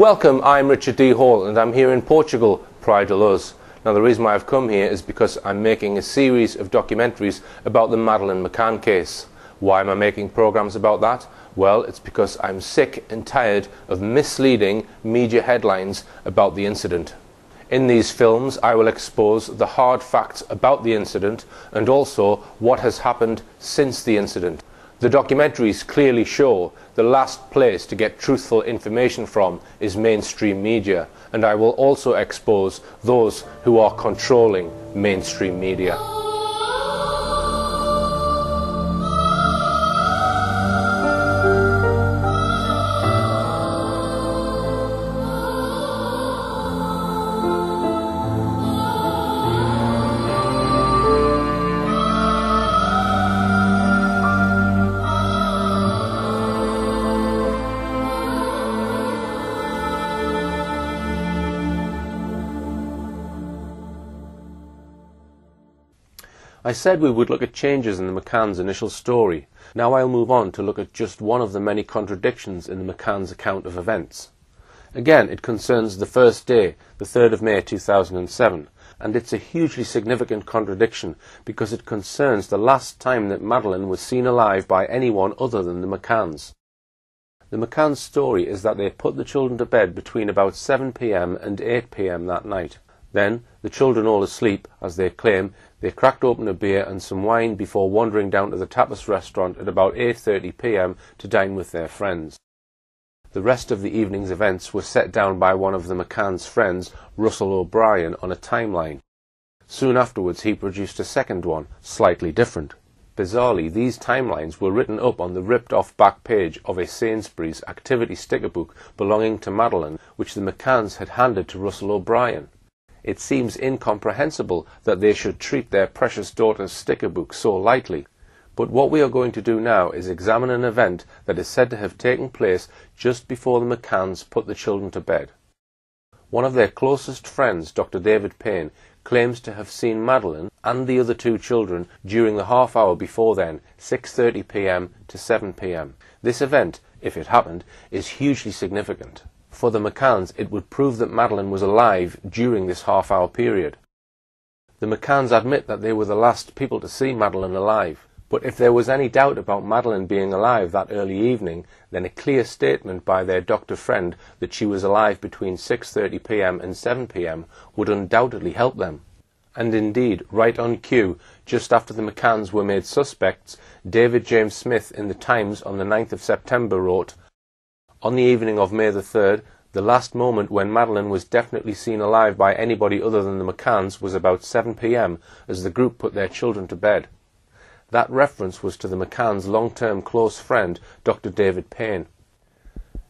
Welcome, I'm Richard D. Hall and I'm here in Portugal, Praia da Luz. Now the reason why I've come here is because I'm making a series of documentaries about the Madeleine McCann case. Why am I making programs about that? Well, it's because I'm sick and tired of misleading media headlines about the incident. In these films, I will expose the hard facts about the incident and also what has happened since the incident. The documentaries clearly show the last place to get truthful information from is mainstream media, and I will also expose those who are controlling mainstream media. Said we would look at changes in the McCann's initial story. Now I'll move on to look at just one of the many contradictions in the McCann's account of events. Again, it concerns the first day, the 3rd of May 2007, and it's a hugely significant contradiction because it concerns the last time that Madeleine was seen alive by anyone other than the McCanns. The McCann's story is that they put the children to bed between about 7pm and 8pm that night. Then, the children all asleep, as they claim, they cracked open a beer and some wine before wandering down to the tapas restaurant at about 8.30 p.m. to dine with their friends. The rest of the evening's events were set down by one of the McCann's friends, Russell O'Brien, on a timeline. Soon afterwards he produced a second one, slightly different. Bizarrely, these timelines were written up on the ripped-off back page of a Sainsbury's activity sticker book belonging to Madeleine, which the McCanns had handed to Russell O'Brien. It seems incomprehensible that they should treat their precious daughter's sticker book so lightly. But what we are going to do now is examine an event that is said to have taken place just before the McCanns put the children to bed. One of their closest friends, Dr. David Payne, claims to have seen Madeleine and the other two children during the half hour before then, 6:30 p.m. to 7 p.m. This event, if it happened, is hugely significant. For the McCanns, it would prove that Madeleine was alive during this half-hour period. The McCanns admit that they were the last people to see Madeleine alive. But if there was any doubt about Madeleine being alive that early evening, then a clear statement by their doctor friend that she was alive between 6.30pm and 7pm would undoubtedly help them. And indeed, right on cue, just after the McCanns were made suspects, David James Smith in the Times on the 9th of September wrote, on the evening of May the 3rd, the last moment when Madeleine was definitely seen alive by anybody other than the McCanns was about 7 p.m. as the group put their children to bed. That reference was to the McCanns' long-term close friend, Dr. David Payne.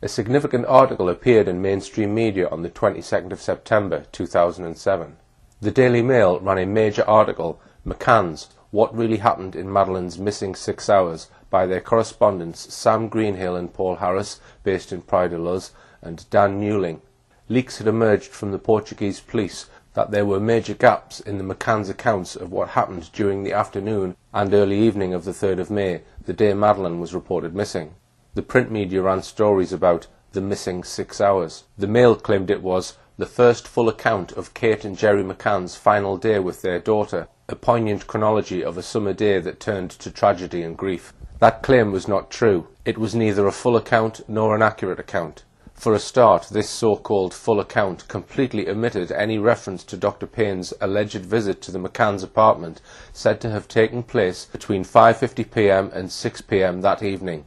A significant article appeared in mainstream media on the 22nd of September 2007. The Daily Mail ran a major article, McCanns, What Really Happened in Madeleine's Missing Six Hours, by their correspondents Sam Greenhill and Paul Harris, based in Luz, and Dan Newling. Leaks had emerged from the Portuguese police that there were major gaps in the McCann's accounts of what happened during the afternoon and early evening of the 3rd of May, the day Madeleine was reported missing. The print media ran stories about the missing six hours. The Mail claimed it was the first full account of Kate and Gerry McCann's final day with their daughter, a poignant chronology of a summer day that turned to tragedy and grief. That claim was not true. It was neither a full account nor an accurate account. For a start, this so-called full account completely omitted any reference to Dr. Payne's alleged visit to the McCann's apartment, said to have taken place between 5.50pm and 6pm that evening.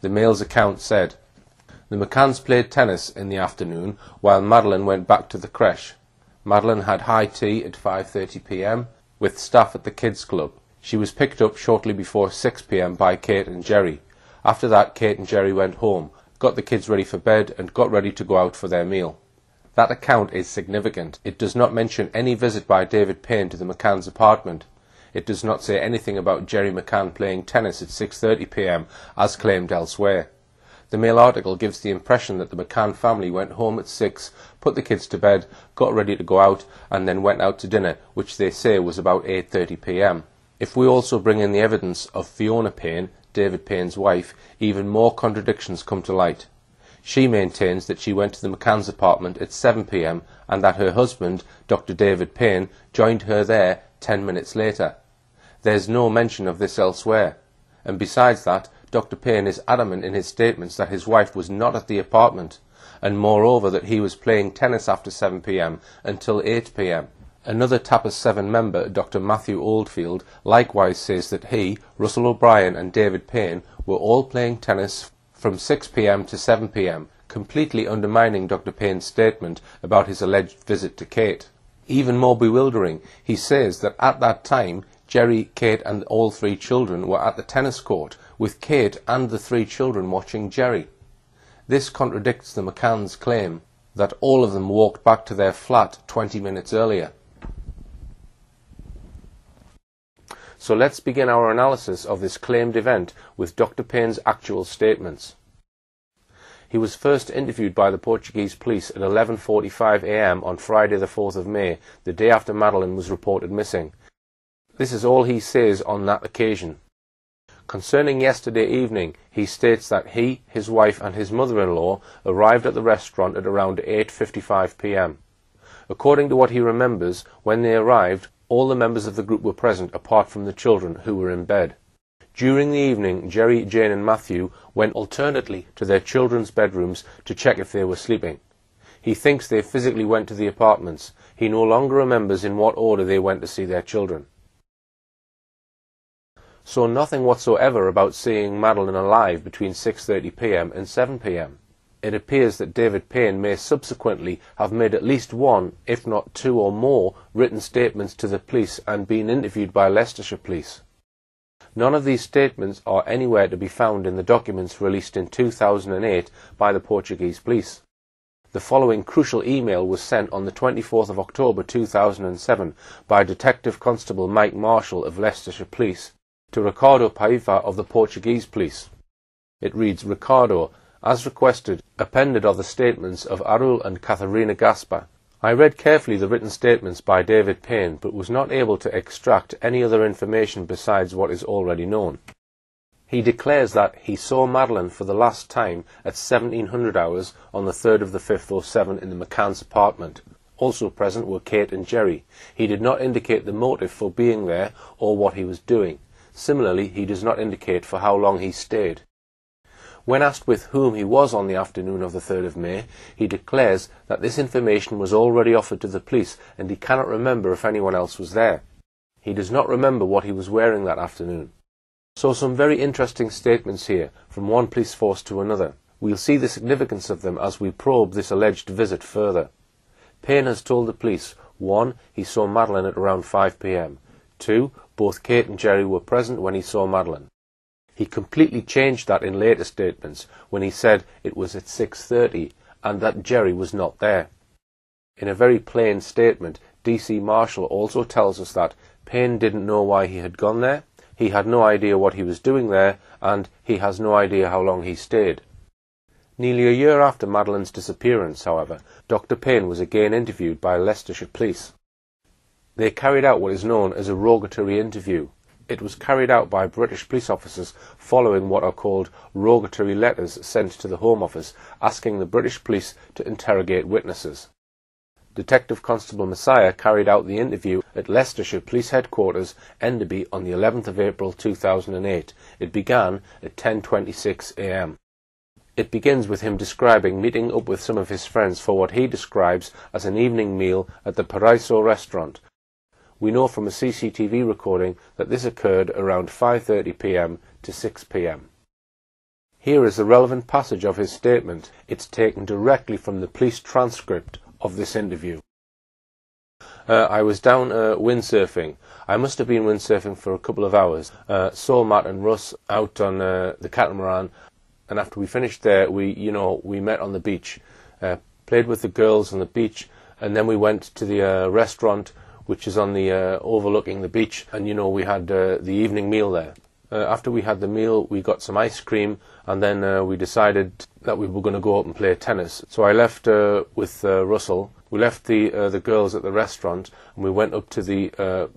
The Mail's account said, The McCanns played tennis in the afternoon while Madeleine went back to the creche. Madeleine had high tea at 5.30pm with staff at the kids' club. She was picked up shortly before 6 p.m. by Kate and Gerry. After that, Kate and Gerry went home, got the kids ready for bed, and got ready to go out for their meal. That account is significant. It does not mention any visit by David Payne to the McCann's apartment. It does not say anything about Gerry McCann playing tennis at 6.30 p.m., as claimed elsewhere. The Mail article gives the impression that the McCann family went home at 6, put the kids to bed, got ready to go out, and then went out to dinner, which they say was about 8.30 p.m. If we also bring in the evidence of Fiona Payne, David Payne's wife, even more contradictions come to light. She maintains that she went to the McCann's apartment at 7pm and that her husband, Dr. David Payne, joined her there 10 minutes later. There's no mention of this elsewhere. And besides that, Dr. Payne is adamant in his statements that his wife was not at the apartment, and moreover that he was playing tennis after 7pm until 8pm. Another Tapas 7 member, Dr. Matthew Oldfield, likewise says that he, Russell O'Brien and David Payne were all playing tennis from 6pm to 7pm, completely undermining Dr. Payne's statement about his alleged visit to Kate. Even more bewildering, he says that at that time, Gerry, Kate and all three children were at the tennis court, with Kate and the three children watching Gerry. This contradicts the McCann's claim that all of them walked back to their flat 20 minutes earlier. So let's begin our analysis of this claimed event with Dr. Payne's actual statements. He was first interviewed by the Portuguese police at 11.45 am on Friday the 4th of May, the day after Madeleine was reported missing. This is all he says on that occasion. Concerning yesterday evening, he states that he, his wife and his mother-in-law arrived at the restaurant at around 8.55 pm. According to what he remembers, when they arrived, all the members of the group were present apart from the children, who were in bed. During the evening, Gerry, Jane and Matthew went alternately to their children's bedrooms to check if they were sleeping. He thinks they physically went to the apartments. He no longer remembers in what order they went to see their children. So nothing whatsoever about seeing Madeleine alive between 6.30pm and 7pm it appears that David Payne may subsequently have made at least one, if not two or more, written statements to the police and been interviewed by Leicestershire Police. None of these statements are anywhere to be found in the documents released in 2008 by the Portuguese police. The following crucial email was sent on the 24th of October 2007 by Detective Constable Mike Marshall of Leicestershire Police to Ricardo Paiva of the Portuguese police. It reads, Ricardo, as requested, appended are the statements of Arul and Katharina Gaspar. I read carefully the written statements by David Payne, but was not able to extract any other information besides what is already known. He declares that he saw Madeleine for the last time at 1700 hours on the 3rd of the 5th 07 in the McCann's apartment. Also present were Kate and Gerry. He did not indicate the motive for being there or what he was doing. Similarly, he does not indicate for how long he stayed. When asked with whom he was on the afternoon of the 3rd of May, he declares that this information was already offered to the police and he cannot remember if anyone else was there. He does not remember what he was wearing that afternoon. So some very interesting statements here from one police force to another. We'll see the significance of them as we probe this alleged visit further. Payne has told the police 1. He saw Madeleine at around 5 pm. 2. Both Kate and Gerry were present when he saw Madeleine. He completely changed that in later statements when he said it was at 6.30 and that Gerry was not there. In a very plain statement, D.C. Marshall also tells us that Payne didn't know why he had gone there, he had no idea what he was doing there, and he has no idea how long he stayed. Nearly a year after Madeleine's disappearance, however, Dr. Payne was again interviewed by Leicestershire Police. They carried out what is known as a rogatory interview, it was carried out by British police officers following what are called rogatory letters sent to the Home Office asking the British police to interrogate witnesses. Detective Constable Messiah carried out the interview at Leicestershire Police Headquarters, Enderby, on the 11th of April 2008. It began at 10.26 am. It begins with him describing meeting up with some of his friends for what he describes as an evening meal at the Paraiso restaurant, we know from a CCTV recording that this occurred around 5.30 pm to 6 pm. Here is the relevant passage of his statement. It's taken directly from the police transcript of this interview. Uh, I was down uh, windsurfing. I must have been windsurfing for a couple of hours. Uh, saw Matt and Russ out on uh, the catamaran, and after we finished there, we, you know, we met on the beach, uh, played with the girls on the beach, and then we went to the uh, restaurant which is on the uh, overlooking the beach. And you know, we had uh, the evening meal there. Uh, after we had the meal, we got some ice cream, and then uh, we decided that we were going to go out and play tennis. So I left uh, with uh, Russell. We left the the girls at the restaurant, and we went up to the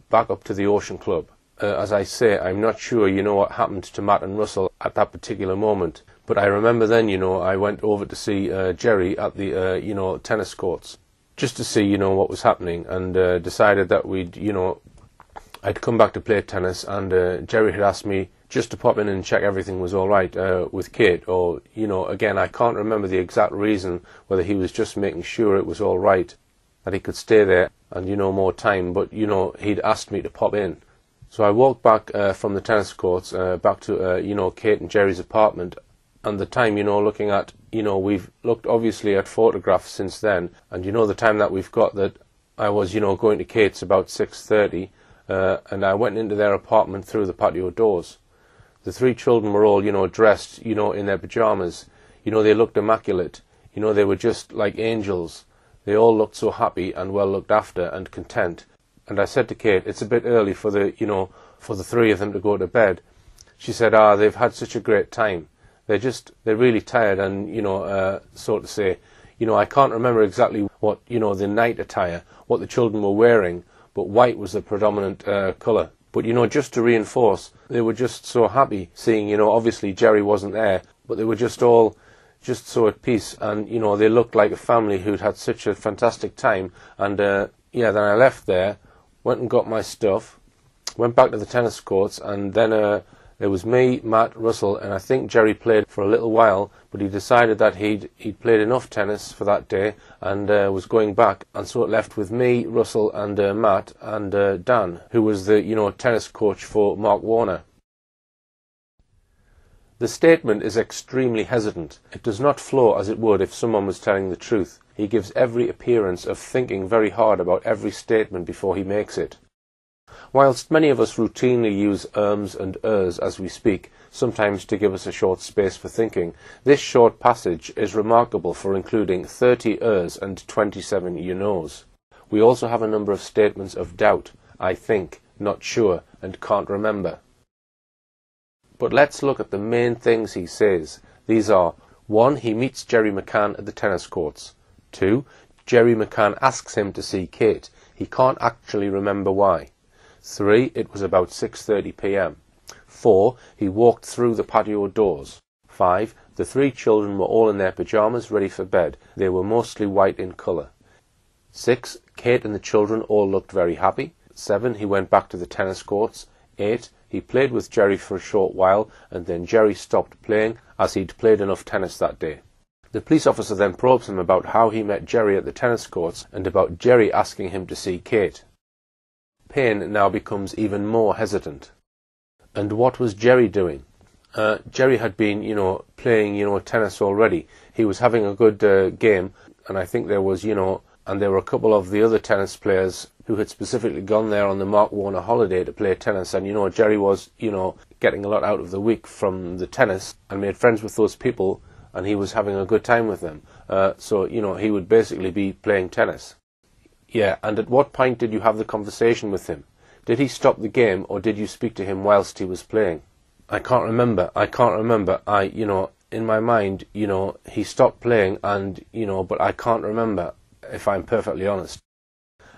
back up to the Ocean Club. as I say, I'm not sure you know what happened to Matt and Russell at that particular moment, But I remember then, you know, I went over to see Gerry at the, you know, tennis courts just to see, you know, what was happening, and uh, decided that we'd, you know, I'd come back to play tennis, and uh, Gerry had asked me just to pop in and check everything was all right uh, with Kate, or you know, again, I can't remember the exact reason whether he was just making sure it was all right that he could stay there and you know more time, but you know, he'd asked me to pop in. So I walked back uh, from the tennis courts uh, back to uh, you know Kate and Gerry's apartment, and the time you know looking at you know we've looked obviously at photographs since then, and you know the time that we've got that I was you know going to Kate's about six thirty uh, and I went into their apartment through the patio doors. The three children were all, you know, dressed, you know, in their pajamas. You know, they looked immaculate. You know, they were just like angels. They all looked so happy and well looked after and content. And I said to Kate, it's a bit early for the, you know, for the three of them to go to bed. She said, ah, they've had such a great time. They're just, they're really tired and, you know, uh, to say, you know, I can't remember exactly what, you know, the night attire, what the children were wearing, but white was the predominant uh, colour. But you know, just to reinforce, they were just so happy seeing, you know, obviously Gerry wasn't there, but they were just all just so at peace, and you know, they looked like a family who'd had such a fantastic time. And uh, yeah, then I left there, went and got my stuff, went back to the tennis courts, and then uh, there was me, Matt, Russell, and I think Gerry played for a little while, but he decided that he'd he'd played enough tennis for that day and uh, was going back, and so it left with me, Russell, and uh, Matt and uh, Dan, who was the you know tennis coach for Mark Warner. The statement is extremely hesitant. It does not flow as it would if someone was telling the truth. He gives every appearance of thinking very hard about every statement before he makes it. Whilst many of us routinely use ums and ers as we speak, sometimes to give us a short space for thinking, this short passage is remarkable for including 30 ers and 27 you knows. We also have a number of statements of doubt, I think, not sure, and can't remember. But let's look at the main things he says. These are 1. He meets Gerry McCann at the tennis courts. 2. Gerry McCann asks him to see Kate. He can't actually remember why. 3. It was about 6.30 p.m. 4. He walked through the patio doors. 5. The three children were all in their pyjamas ready for bed. They were mostly white in colour. 6. Kate and the children all looked very happy. 7. He went back to the tennis courts. 8. He played with Gerry for a short while and then Gerry stopped playing as he'd played enough tennis that day. The police officer then probes him about how he met Gerry at the tennis courts and about Gerry asking him to see Kate. Payne now becomes even more hesitant. And what was Gerry doing? Uh, Gerry had been, you know, playing, you know, tennis already. He was having a good uh, game, and I think there was, you know, and there were a couple of the other tennis players who had specifically gone there on the Mark Warner holiday to play tennis. And, you know, Gerry was, you know, getting a lot out of the week from the tennis and made friends with those people, and he was having a good time with them. Uh, so, you know, he would basically be playing tennis. Yeah, and at what point did you have the conversation with him? Did he stop the game, or did you speak to him whilst he was playing? I can't remember. I can't remember. I, you know, in my mind, you know, he stopped playing, and you know, but I can't remember if I'm perfectly honest.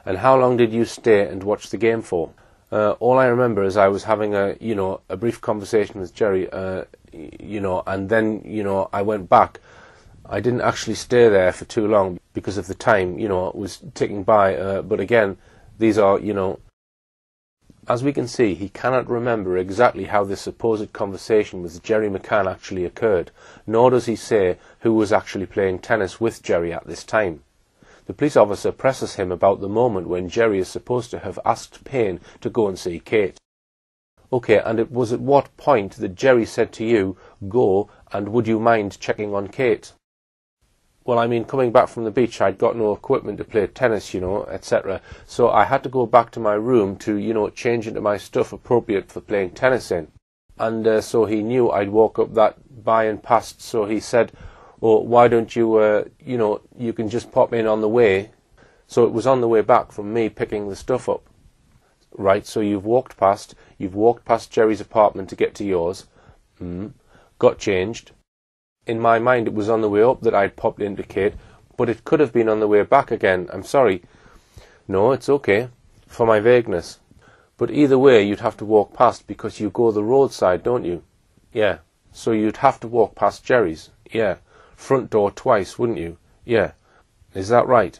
And how long did you stay and watch the game for? Uh, all I remember is I was having a, you know, a brief conversation with Gerry, uh, you know, and then, you know, I went back I didn't actually stay there for too long because of the time, you know, was ticking by. Uh, but again, these are, you know, as we can see, he cannot remember exactly how this supposed conversation with Gerry McCann actually occurred, nor does he say who was actually playing tennis with Gerry at this time. The police officer presses him about the moment when Gerry is supposed to have asked Payne to go and see Kate. Okay, and it was at what point that Gerry said to you, go, and would you mind checking on Kate? Well, I mean, coming back from the beach, I'd got no equipment to play tennis, you know, etc. So I had to go back to my room to, you know, change into my stuff appropriate for playing tennis in. And uh, so he knew I'd walk up that by and past. So he said, "Well, why don't you, uh, you know, you can just pop in on the way." So it was on the way back from me picking the stuff up. Right. So you've walked past. You've walked past Gerry's apartment to get to yours. Mm, got changed in my mind it was on the way up that I'd popped into Kate, but it could have been on the way back again. I'm sorry. No, it's okay. For my vagueness. But either way, you'd have to walk past because you go the roadside, don't you? Yeah. So you'd have to walk past Gerry's. Yeah. Front door twice, wouldn't you? Yeah. Is that right?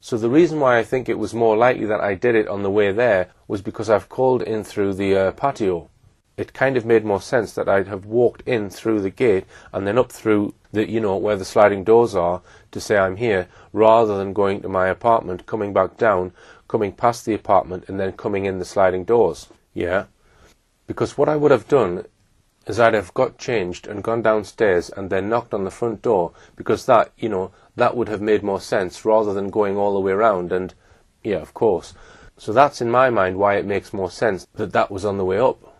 So the reason why I think it was more likely that I did it on the way there was because I've called in through the uh, patio. It kind of made more sense that I'd have walked in through the gate and then up through the, you know, where the sliding doors are to say I'm here, rather than going to my apartment, coming back down, coming past the apartment and then coming in the sliding doors. Yeah. Because what I would have done is I'd have got changed and gone downstairs and then knocked on the front door because that, you know, that would have made more sense rather than going all the way around and, yeah, of course. So that's in my mind why it makes more sense that that was on the way up.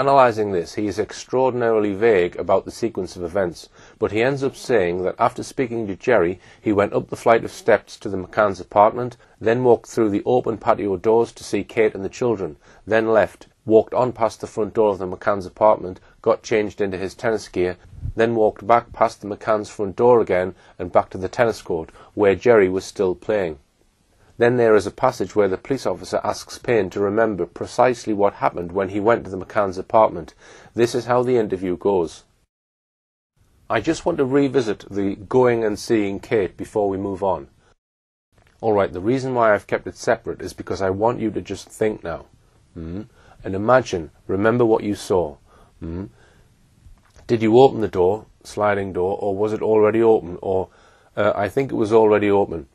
Analysing this, he is extraordinarily vague about the sequence of events, but he ends up saying that after speaking to Gerry, he went up the flight of steps to the McCann's apartment, then walked through the open patio doors to see Kate and the children, then left, walked on past the front door of the McCann's apartment, got changed into his tennis gear, then walked back past the McCann's front door again and back to the tennis court, where Gerry was still playing. Then there is a passage where the police officer asks Payne to remember precisely what happened when he went to the McCann's apartment. This is how the interview goes. I just want to revisit the going and seeing Kate before we move on. Alright, the reason why I've kept it separate is because I want you to just think now. Mm? And imagine, remember what you saw. Mm? Did you open the door, sliding door, or was it already open? Or uh, I think it was already open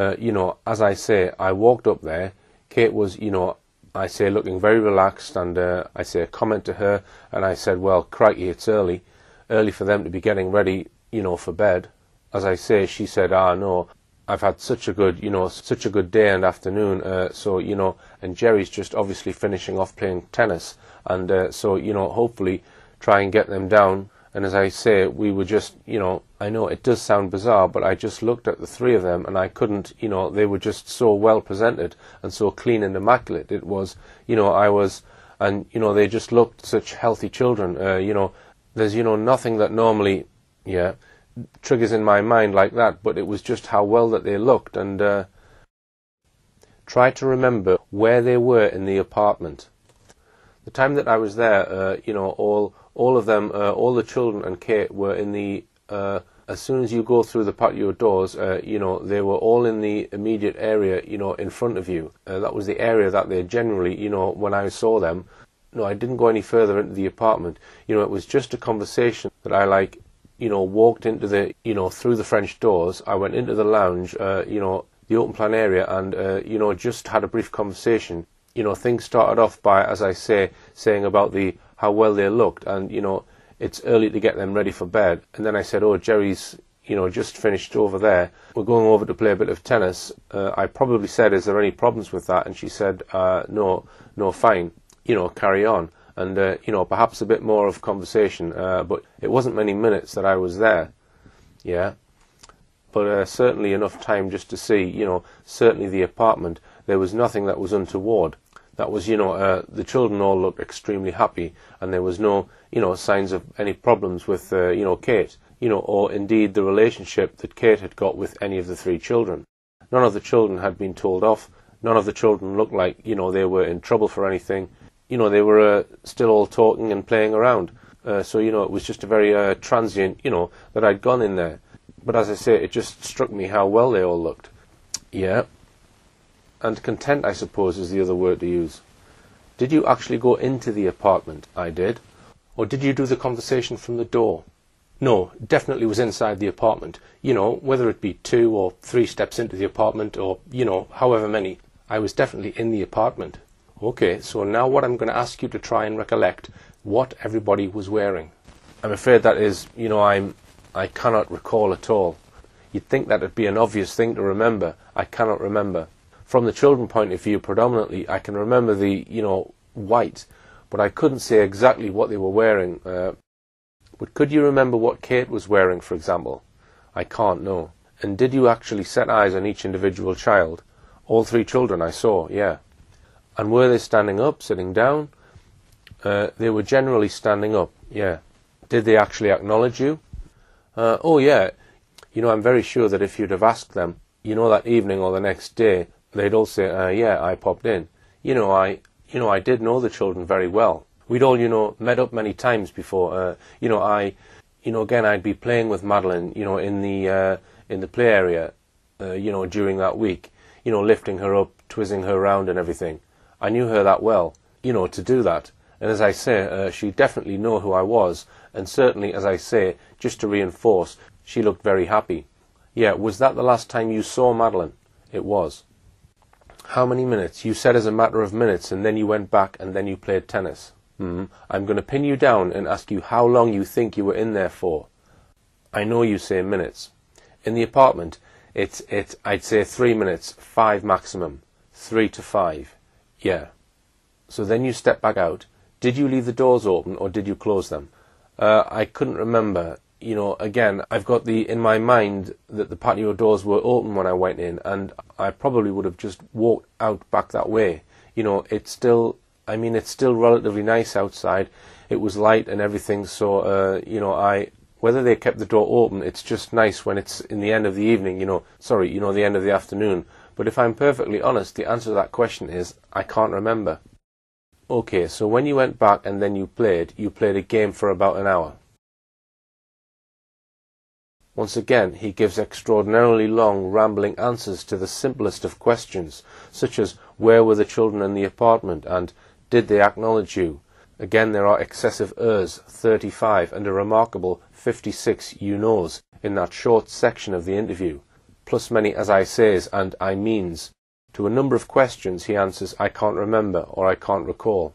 uh, you know, as I say, I walked up there. Kate was, you know, I say looking very relaxed, and uh, I say a comment to her, and I said, "Well, crikey, it's early, early for them to be getting ready, you know, for bed." As I say, she said, "Ah, no, I've had such a good, you know, such a good day and afternoon. Uh, so, you know, and Gerry's just obviously finishing off playing tennis, and uh, so, you know, hopefully try and get them down." And as I say, we were just, you know, I know it does sound bizarre, but I just looked at the three of them and I couldn't, you know, they were just so well presented and so clean and immaculate. It was, you know, I was, and, you know, they just looked such healthy children. Uh, you know, there's, you know, nothing that normally, yeah, triggers in my mind like that, but it was just how well that they looked and, uh, try to remember where they were in the apartment. The time that I was there, uh, you know, all all of them, uh, all the children and Kate were in the. Uh, as soon as you go through the patio doors, uh, you know they were all in the immediate area, you know, in front of you. Uh, that was the area that they generally, you know, when I saw them. No, I didn't go any further into the apartment. You know, it was just a conversation that I like. You know, walked into the, you know, through the French doors. I went into the lounge, uh, you know, the open plan area, and uh, you know, just had a brief conversation. You know, things started off by, as I say, saying about the how well they looked, and you know it's early to get them ready for bed. And then I said, "Oh, Gerry's." You know, just finished over there. We're going over to play a bit of tennis. Uh, I probably said, "Is there any problems with that?" And she said, uh, "No, no, fine. You know, carry on." And uh, you know, perhaps a bit more of conversation. Uh, but it wasn't many minutes that I was there. Yeah, but uh, certainly enough time just to see. You know, certainly the apartment. There was nothing that was untoward that was, you know, uh, the children all looked extremely happy, and there was no, you know, signs of any problems with, uh, you know, Kate, you know, or indeed the relationship that Kate had got with any of the three children. None of the children had been told off. None of the children looked like, you know, they were in trouble for anything. You know, they were uh, still all talking and playing around. Uh, so, you know, it was just a very uh, transient, you know, that I'd gone in there. But as I say, it just struck me how well they all looked. Yeah, and content, I suppose, is the other word to use. Did you actually go into the apartment? I did. Or did you do the conversation from the door? No, definitely was inside the apartment. You know, whether it be two or three steps into the apartment or, you know, however many. I was definitely in the apartment. Okay, so now what I'm going to ask you to try and recollect what everybody was wearing. I'm afraid that is, you know, I'm, I cannot recall at all. You'd think that would be an obvious thing to remember. I cannot remember from the children point of view predominantly, I can remember the, you know, white, but I couldn't say exactly what they were wearing. Uh, but could you remember what Kate was wearing, for example? I can't know. And did you actually set eyes on each individual child? All three children I saw, yeah. And were they standing up, sitting down? Uh, they were generally standing up, yeah. Did they actually acknowledge you? Uh, oh, yeah. You know, I'm very sure that if you'd have asked them, you know, that evening or the next day, they'd all say, uh, "Yeah, I popped in." You know, I, you know, I did know the children very well. We'd all, you know, met up many times before. Uh, you know, I, you know, again, I'd be playing with Madeleine, you know, in the uh, in the play area, uh, you know, during that week, you know, lifting her up, twisting her around, and everything. I knew her that well, you know, to do that. And as I say, uh, she definitely knew who I was, and certainly, as I say, just to reinforce, she looked very happy. Yeah, was that the last time you saw Madeleine? It was. How many minutes? You said as a matter of minutes, and then you went back, and then you played tennis. Hmm. I'm going to pin you down and ask you how long you think you were in there for. I know you say minutes. In the apartment, it's, it, I'd say three minutes, five maximum. Three to five. Yeah. So then you step back out. Did you leave the doors open or did you close them? Uh, I couldn't remember. You know, again, I've got the in my mind that the patio doors were open when I went in, and I probably would have just walked out back that way. You know, it's still I mean, it's still relatively nice outside. It was light and everything, so uh, you know, I whether they kept the door open, it's just nice when it's in the end of the evening. You know, sorry, you know, the end of the afternoon. But if I'm perfectly honest, the answer to that question is I can't remember. Okay, so when you went back and then you played, you played a game for about an hour. Once again, he gives extraordinarily long, rambling answers to the simplest of questions, such as where were the children in the apartment and did they acknowledge you? Again, there are excessive ers, 35, and a remarkable 56 you knows in that short section of the interview, plus many as I says and I means. To a number of questions he answers I can't remember or I can't recall.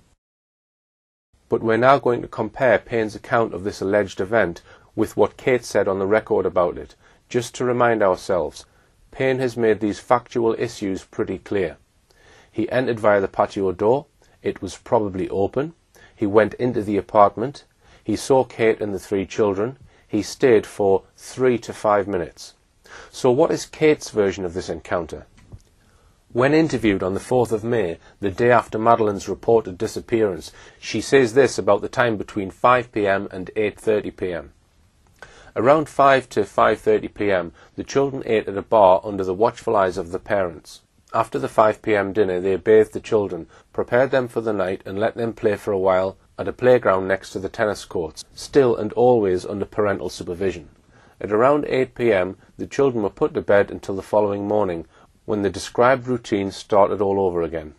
But we're now going to compare Payne's account of this alleged event with what Kate said on the record about it, just to remind ourselves. Payne has made these factual issues pretty clear. He entered via the patio door, it was probably open. He went into the apartment. He saw Kate and the three children. He stayed for three to five minutes. So what is Kate's version of this encounter? When interviewed on the 4th of May, the day after Madeleine's reported disappearance, she says this about the time between 5 p.m. and 8:30 p.m. Around 5 to 5:30 p.m., the children ate at a bar under the watchful eyes of the parents. After the 5 p.m. dinner, they bathed the children, prepared them for the night, and let them play for a while at a playground next to the tennis courts, still and always under parental supervision. At around 8 p.m., the children were put to bed until the following morning, when the described routine started all over again.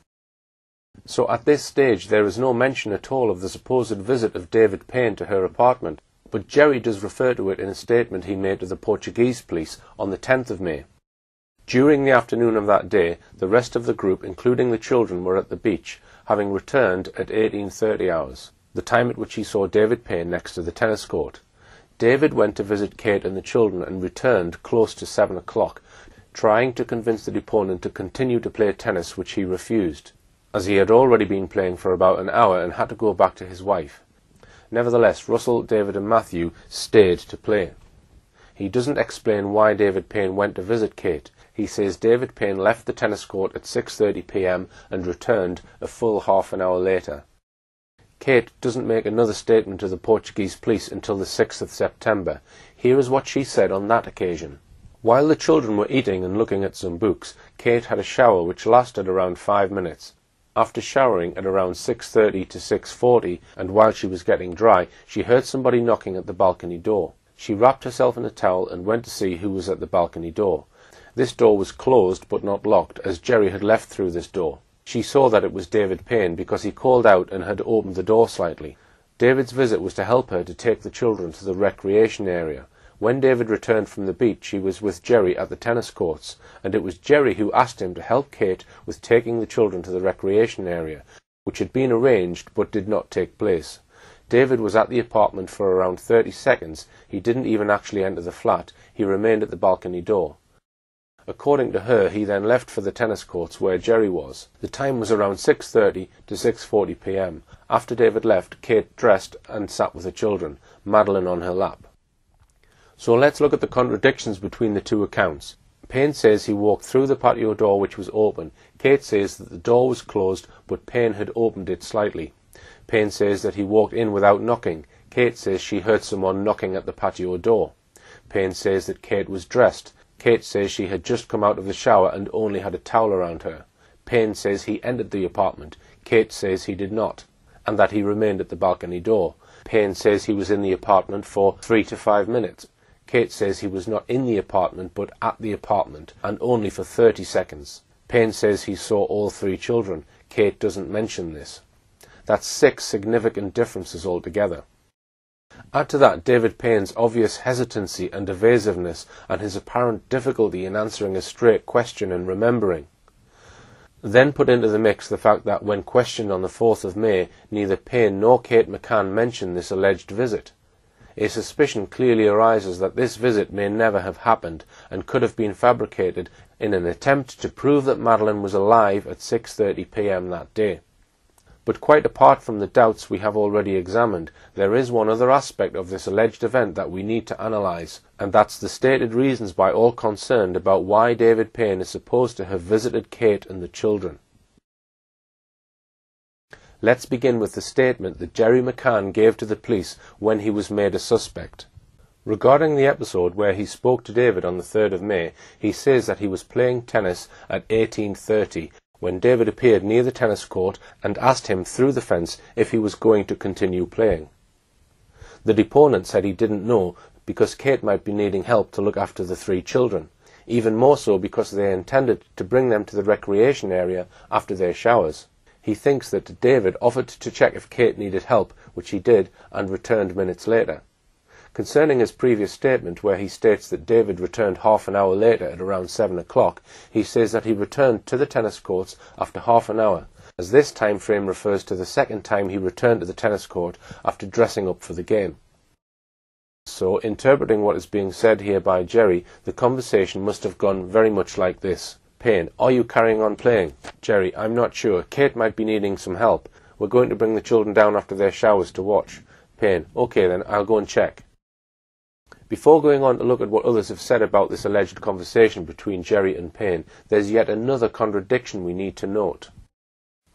So at this stage, there is no mention at all of the supposed visit of David Payne to her apartment, but Gerry does refer to it in a statement he made to the Portuguese police on the 10th of May. During the afternoon of that day, the rest of the group, including the children, were at the beach, having returned at 18.30 hours, the time at which he saw David Payne next to the tennis court. David went to visit Kate and the children and returned close to seven o'clock, trying to convince the deponent to continue to play tennis, which he refused, as he had already been playing for about an hour and had to go back to his wife. Nevertheless, Russell, David, and Matthew stayed to play. He doesn't explain why David Payne went to visit Kate, he says David Payne left the tennis court at 6:30 p.m. and returned a full half an hour later. Kate doesn't make another statement to the Portuguese police until the 6th of September. Here is what she said on that occasion. While the children were eating and looking at some books, Kate had a shower which lasted around five minutes. After showering at around 6.30 to 6.40 and while she was getting dry, she heard somebody knocking at the balcony door. She wrapped herself in a towel and went to see who was at the balcony door. This door was closed but not locked, as Gerry had left through this door. She saw that it was David Payne because he called out and had opened the door slightly. David's visit was to help her to take the children to the recreation area. When David returned from the beach, he was with Gerry at the tennis courts, and it was Gerry who asked him to help Kate with taking the children to the recreation area, which had been arranged but did not take place. David was at the apartment for around thirty seconds. He didn't even actually enter the flat. He remained at the balcony door. According to her, he then left for the tennis courts where Gerry was. The time was around 6.30 to 6.40 p.m. After David left, Kate dressed and sat with the children, Madeleine on her lap. So let's look at the contradictions between the two accounts. Payne says he walked through the patio door which was open. Kate says that the door was closed, but Payne had opened it slightly. Payne says that he walked in without knocking. Kate says she heard someone knocking at the patio door. Payne says that Kate was dressed. Kate says she had just come out of the shower and only had a towel around her. Payne says he entered the apartment. Kate says he did not. and that he remained at the balcony door. Payne says he was in the apartment for three to five minutes. Kate says he was not in the apartment but at the apartment and only for 30 seconds. Payne says he saw all three children. Kate doesn't mention this. That's six significant differences altogether. Add to that David Payne's obvious hesitancy and evasiveness and his apparent difficulty in answering a straight question and remembering. Then put into the mix the fact that when questioned on the 4th of May, neither Payne nor Kate McCann mentioned this alleged visit. A suspicion clearly arises that this visit may never have happened and could have been fabricated in an attempt to prove that Madeleine was alive at 6:30 p.m. that day. But quite apart from the doubts we have already examined, there is one other aspect of this alleged event that we need to analyse, and that's the stated reasons by all concerned about why David Payne is supposed to have visited Kate and the children. Let's begin with the statement that Gerry McCann gave to the police when he was made a suspect. Regarding the episode where he spoke to David on the 3rd of May, he says that he was playing tennis at 1830 when David appeared near the tennis court and asked him through the fence if he was going to continue playing. The deponent said he didn't know because Kate might be needing help to look after the three children, even more so because they intended to bring them to the recreation area after their showers. He thinks that David offered to check if Kate needed help, which he did, and returned minutes later. Concerning his previous statement, where he states that David returned half an hour later at around seven o'clock, he says that he returned to the tennis courts after half an hour, as this time frame refers to the second time he returned to the tennis court after dressing up for the game. So, interpreting what is being said here by Gerry, the conversation must have gone very much like this. Payne, are you carrying on playing? Gerry, I'm not sure. Kate might be needing some help. We're going to bring the children down after their showers to watch. Payne, okay then, I'll go and check. Before going on to look at what others have said about this alleged conversation between Gerry and Payne, there's yet another contradiction we need to note.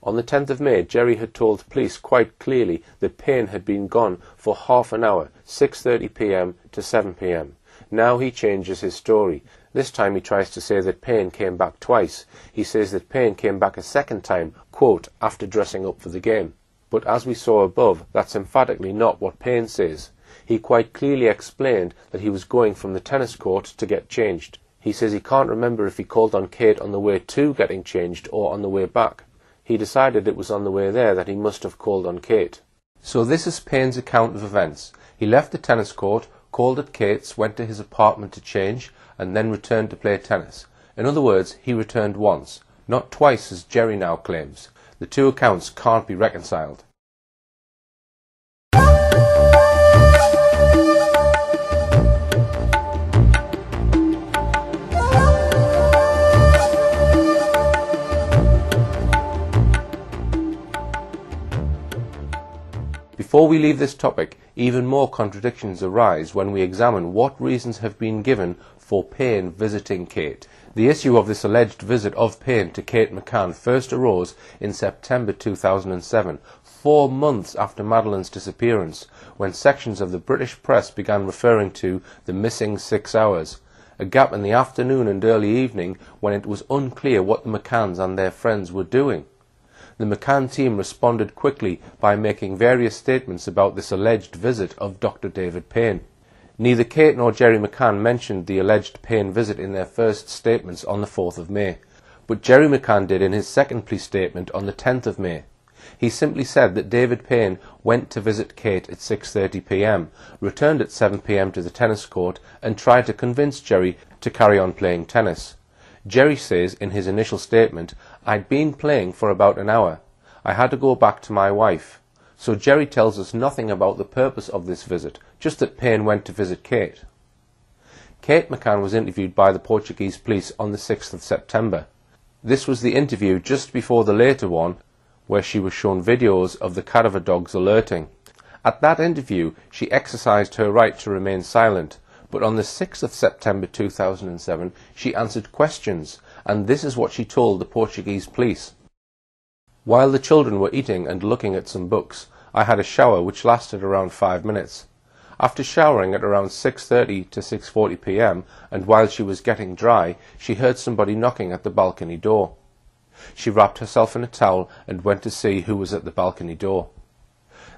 On the 10th of May, Gerry had told police quite clearly that Payne had been gone for half an hour, 6.30 p.m. to 7 p.m. Now he changes his story. This time he tries to say that Payne came back twice. He says that Payne came back a second time, quote, after dressing up for the game. But as we saw above, that's emphatically not what Payne says. He quite clearly explained that he was going from the tennis court to get changed. He says he can't remember if he called on Kate on the way to getting changed or on the way back. He decided it was on the way there that he must have called on Kate. So this is Payne's account of events. He left the tennis court, called at Kate's, went to his apartment to change, and then returned to play tennis. In other words, he returned once, not twice as Gerry now claims. The two accounts can't be reconciled. Before we leave this topic, even more contradictions arise when we examine what reasons have been given for Payne visiting Kate. The issue of this alleged visit of Payne to Kate McCann first arose in September 2007, four months after Madeleine's disappearance, when sections of the British press began referring to the missing six hours, a gap in the afternoon and early evening when it was unclear what the McCanns and their friends were doing. The McCann team responded quickly by making various statements about this alleged visit of Dr. David Payne. Neither Kate nor Gerry McCann mentioned the alleged Payne visit in their first statements on the 4th of May, but Gerry McCann did in his second police statement on the 10th of May. He simply said that David Payne went to visit Kate at 6:30 p.m., returned at 7 p.m. to the tennis court, and tried to convince Gerry to carry on playing tennis. Gerry says in his initial statement, I'd been playing for about an hour. I had to go back to my wife. So Gerry tells us nothing about the purpose of this visit, just that Payne went to visit Kate. Kate McCann was interviewed by the Portuguese police on the 6th of September. This was the interview just before the later one, where she was shown videos of the cadaver dogs alerting. At that interview, she exercised her right to remain silent, but on the 6th of September 2007 she answered questions, and this is what she told the Portuguese police. While the children were eating and looking at some books, I had a shower which lasted around five minutes. After showering at around 6.30 to 6.40 p.m., and while she was getting dry, she heard somebody knocking at the balcony door. She wrapped herself in a towel and went to see who was at the balcony door.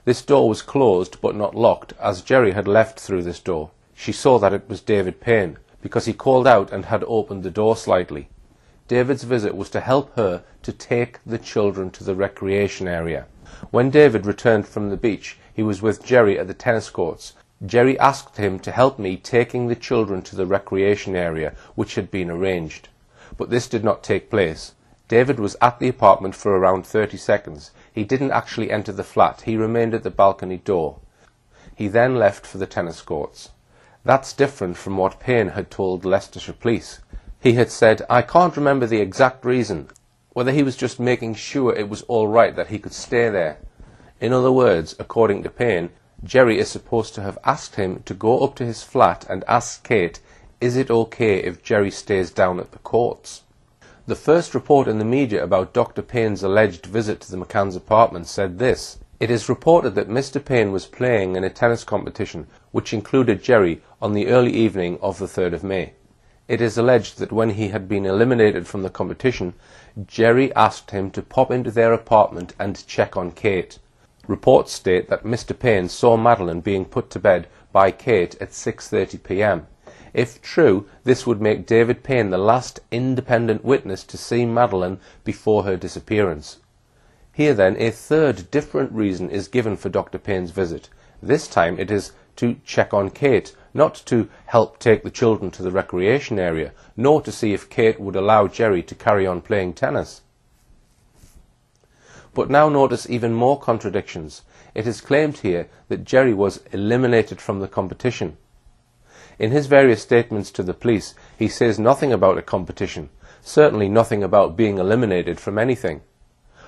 This door was closed but not locked, as Gerry had left through this door. She saw that it was David Payne, because he called out and had opened the door slightly. David's visit was to help her to take the children to the recreation area. When David returned from the beach, he was with Gerry at the tennis courts. Gerry asked him to help me taking the children to the recreation area, which had been arranged. But this did not take place. David was at the apartment for around 30 seconds. He didn't actually enter the flat. He remained at the balcony door. He then left for the tennis courts. That's different from what Payne had told Leicestershire Police. He had said, I can't remember the exact reason, whether he was just making sure it was all right that he could stay there. In other words, according to Payne, Gerry is supposed to have asked him to go up to his flat and ask Kate, is it okay if Gerry stays down at the courts? The first report in the media about Dr. Payne's alleged visit to the McCann's apartment said this. It is reported that Mr. Payne was playing in a tennis competition which included Gerry on the early evening of the 3rd of May. It is alleged that when he had been eliminated from the competition, Gerry asked him to pop into their apartment and check on Kate. Reports state that Mr. Payne saw Madeleine being put to bed by Kate at 6:30 p.m. If true, this would make David Payne the last independent witness to see Madeleine before her disappearance. Here then a third different reason is given for Dr. Payne's visit. This time it is to check on Kate, not to help take the children to the recreation area, nor to see if Kate would allow Gerry to carry on playing tennis. But now notice even more contradictions. It is claimed here that Gerry was eliminated from the competition. In his various statements to the police, he says nothing about a competition, certainly nothing about being eliminated from anything.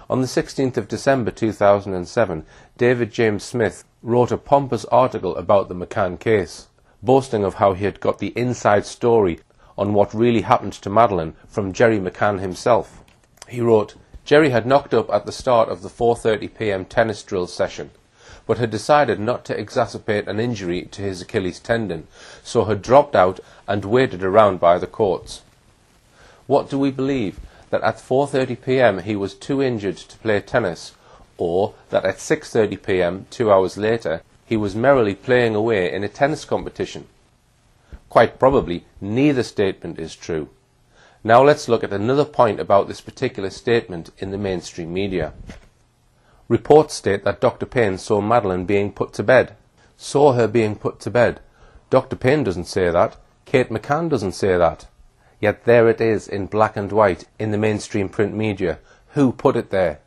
On the 16th of December 2007, David James Smith wrote a pompous article about the McCann case, boasting of how he had got the inside story on what really happened to Madeleine from Gerry McCann himself. He wrote, Gerry had knocked up at the start of the 4.30pm tennis drill session, but had decided not to exacerbate an injury to his Achilles tendon, so had dropped out and waited around by the courts. What do we believe? That at 4.30pm he was too injured to play tennis, or that at 6.30 p.m., two hours later, he was merrily playing away in a tennis competition. Quite probably, neither statement is true. Now let's look at another point about this particular statement in the mainstream media. Reports state that Dr. Payne saw Madeleine being put to bed. Saw her being put to bed. Dr. Payne doesn't say that. Kate McCann doesn't say that. Yet there it is in black and white in the mainstream print media. Who put it there?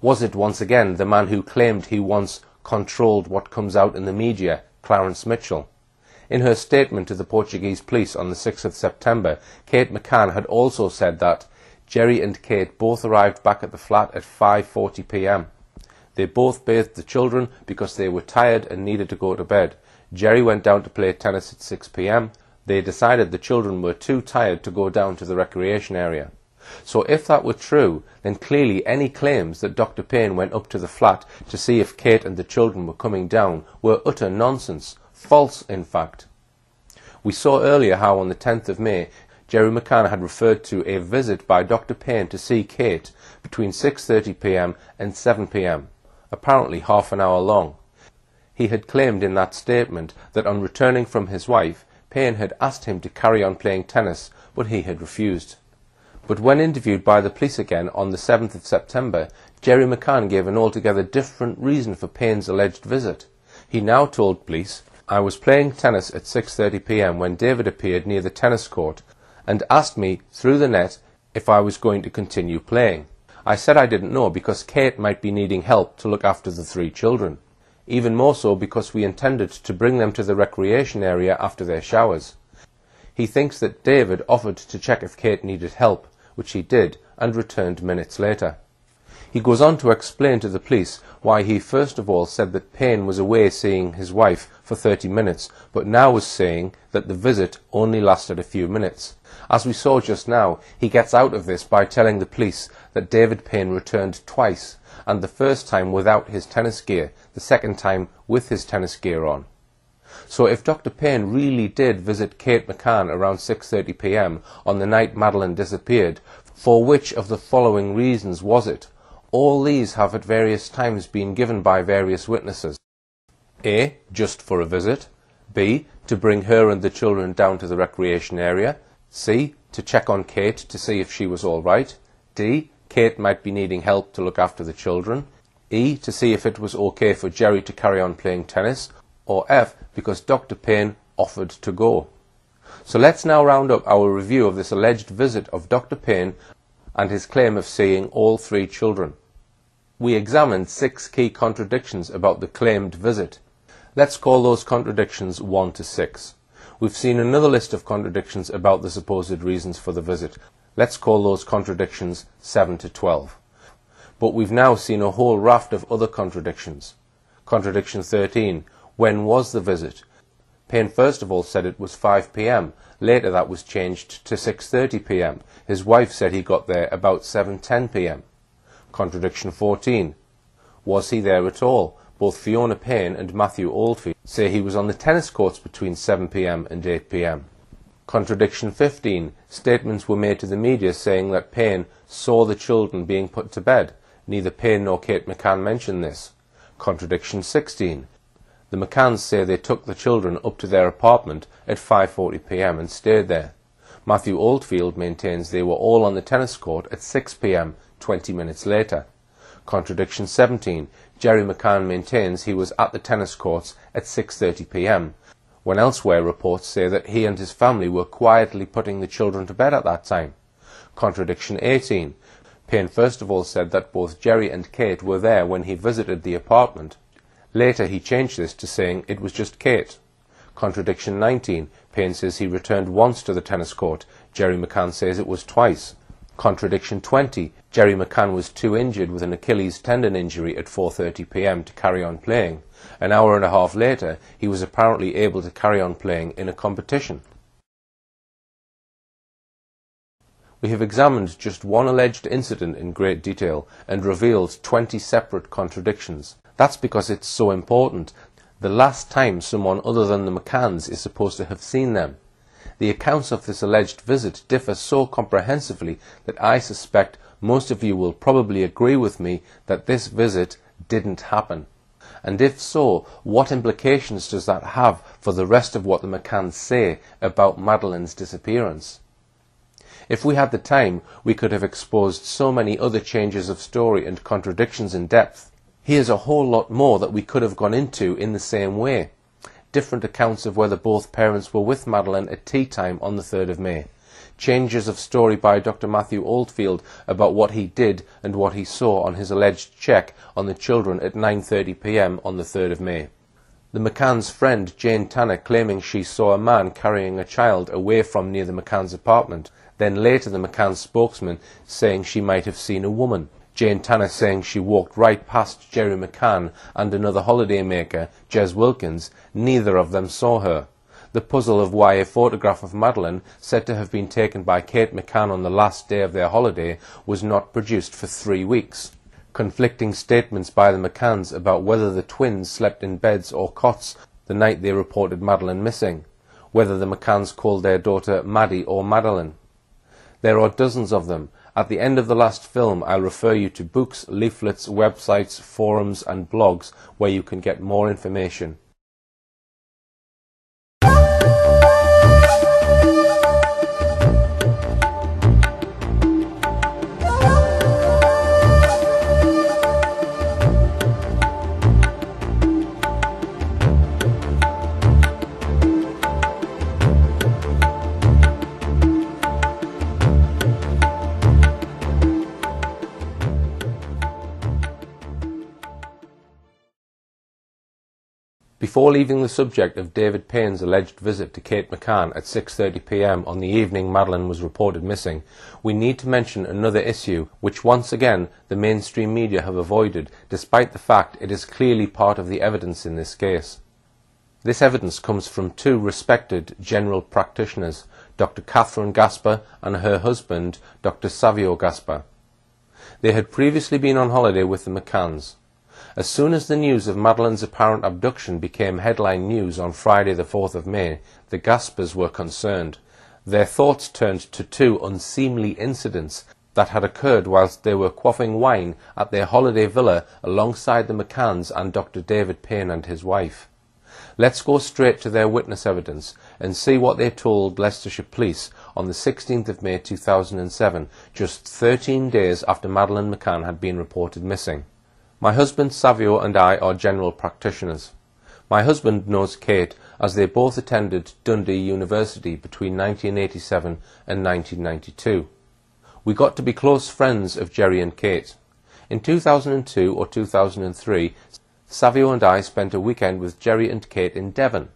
Was it once again the man who claimed he once controlled what comes out in the media, Clarence Mitchell? In her statement to the Portuguese police on the 6th of September, Kate McCann had also said that Gerry and Kate both arrived back at the flat at 5:40 p.m. They both bathed the children because they were tired and needed to go to bed. Gerry went down to play tennis at 6 p.m. They decided the children were too tired to go down to the recreation area. So if that were true, then clearly any claims that Dr. Payne went up to the flat to see if Kate and the children were coming down were utter nonsense, false in fact. We saw earlier how on the 10th of May, Gerry McCann had referred to a visit by Dr. Payne to see Kate between 6.30pm and 7pm, apparently half an hour long. He had claimed in that statement that on returning from his wife, Payne had asked him to carry on playing tennis, but he had refused. But when interviewed by the police again on the 7th of September, Gerry McCann gave an altogether different reason for Payne's alleged visit. He now told police, I was playing tennis at 6.30pm when David appeared near the tennis court and asked me through the net if I was going to continue playing. I said I didn't know because Kate might be needing help to look after the three children. Even more so because we intended to bring them to the recreation area after their showers. He thinks that David offered to check if Kate needed help, which he did, and returned minutes later. He goes on to explain to the police why he first of all said that Payne was away seeing his wife for 30 minutes, but now was saying that the visit only lasted a few minutes. As we saw just now, he gets out of this by telling the police that David Payne returned twice, and the first time without his tennis gear, the second time with his tennis gear on. So if Dr. Payne really did visit Kate McCann around 6.30pm on the night Madeleine disappeared, for which of the following reasons was it? All these have at various times been given by various witnesses. A. Just for a visit. B. To bring her and the children down to the recreation area. C. To check on Kate to see if she was all right. D. Kate might be needing help to look after the children. E. To see if it was okay for Gerry to carry on playing tennis. Or F. Because Dr. Payne offered to go. So let's now round up our review of this alleged visit of Dr. Payne and his claim of seeing all three children. We examined six key contradictions about the claimed visit. Let's call those contradictions 1 to 6. We've seen another list of contradictions about the supposed reasons for the visit. Let's call those contradictions 7 to 12. But we've now seen a whole raft of other contradictions. Contradiction 13. When was the visit? Payne first of all said it was 5 p.m. Later that was changed to 6.30 p.m. His wife said he got there about 7.10 p.m. Contradiction 14. Was he there at all? Both Fiona Payne and Matthew Oldfield say he was on the tennis courts between 7 p.m. and 8 p.m. Contradiction 15. Statements were made to the media saying that Payne saw the children being put to bed. Neither Payne nor Kate McCann mention this. Contradiction 16. The McCanns say they took the children up to their apartment at 5.40 p.m. and stayed there. Matthew Oldfield maintains they were all on the tennis court at 6 p.m. 20 minutes later. Contradiction 17. Gerry McCann maintains he was at the tennis courts at 6.30 p.m when elsewhere reports say that he and his family were quietly putting the children to bed at that time. Contradiction 18. Payne first of all said that both Gerry and Kate were there when he visited the apartment. Later he changed this to saying it was just Kate. Contradiction 19. Payne says he returned once to the tennis court. Gerry McCann says it was twice. Contradiction 20. Gerry McCann was too injured with an Achilles tendon injury at 4.30 p.m. to carry on playing. An hour and a half later, he was apparently able to carry on playing in a competition. We have examined just one alleged incident in great detail and revealed 20 separate contradictions. That's because it's so important. The last time someone other than the McCanns is supposed to have seen them. The accounts of this alleged visit differ so comprehensively that I suspect most of you will probably agree with me that this visit didn't happen. And if so, what implications does that have for the rest of what the McCanns say about Madeleine's disappearance? If we had the time, we could have exposed so many other changes of story and contradictions in depth. Here's a whole lot more that we could have gone into in the same way. Different accounts of whether both parents were with Madeleine at tea time on the 3rd of May changes of story by Dr. Matthew Oldfield about what he did and what he saw on his alleged check on the children at 9.30 p.m. on the 3rd of May. The McCann's friend Jane Tanner claiming she saw a man carrying a child away from near the McCann's apartment. Then later the McCann's spokesman saying she might have seen a woman. Jane Tanner saying she walked right past Gerry McCann and another holidaymaker, Jez Wilkins. Neither of them saw her the puzzle of why a photograph of Madeleine, said to have been taken by Kate McCann on the last day of their holiday, was not produced for three weeks. Conflicting statements by the McCanns about whether the twins slept in beds or cots the night they reported Madeleine missing, whether the McCanns called their daughter Maddie or Madeleine. There are dozens of them. At the end of the last film, I'll refer you to books, leaflets, websites, forums, and blogs where you can get more information. Before leaving the subject of David Payne's alleged visit to Kate McCann at 6.30pm on the evening Madeleine was reported missing, we need to mention another issue which once again the mainstream media have avoided despite the fact it is clearly part of the evidence in this case. This evidence comes from two respected general practitioners, Dr. Katherine Gaspar and her husband, Dr. Savio Gaspar. They had previously been on holiday with the McCanns. As soon as the news of Madeleine's apparent abduction became headline news on Friday the 4th of May, the Gaspars were concerned. Their thoughts turned to two unseemly incidents that had occurred whilst they were quaffing wine at their holiday villa alongside the McCanns and Dr. David Payne and his wife. Let's go straight to their witness evidence and see what they told Leicestershire Police on the 16th of May 2007, just 13 days after Madeleine McCann had been reported missing. My husband Savio and I are general practitioners. My husband knows Kate as they both attended Dundee University between 1987 and 1992. We got to be close friends of Gerry and Kate. In 2002 or 2003, Savio and I spent a weekend with Gerry and Kate in Devon.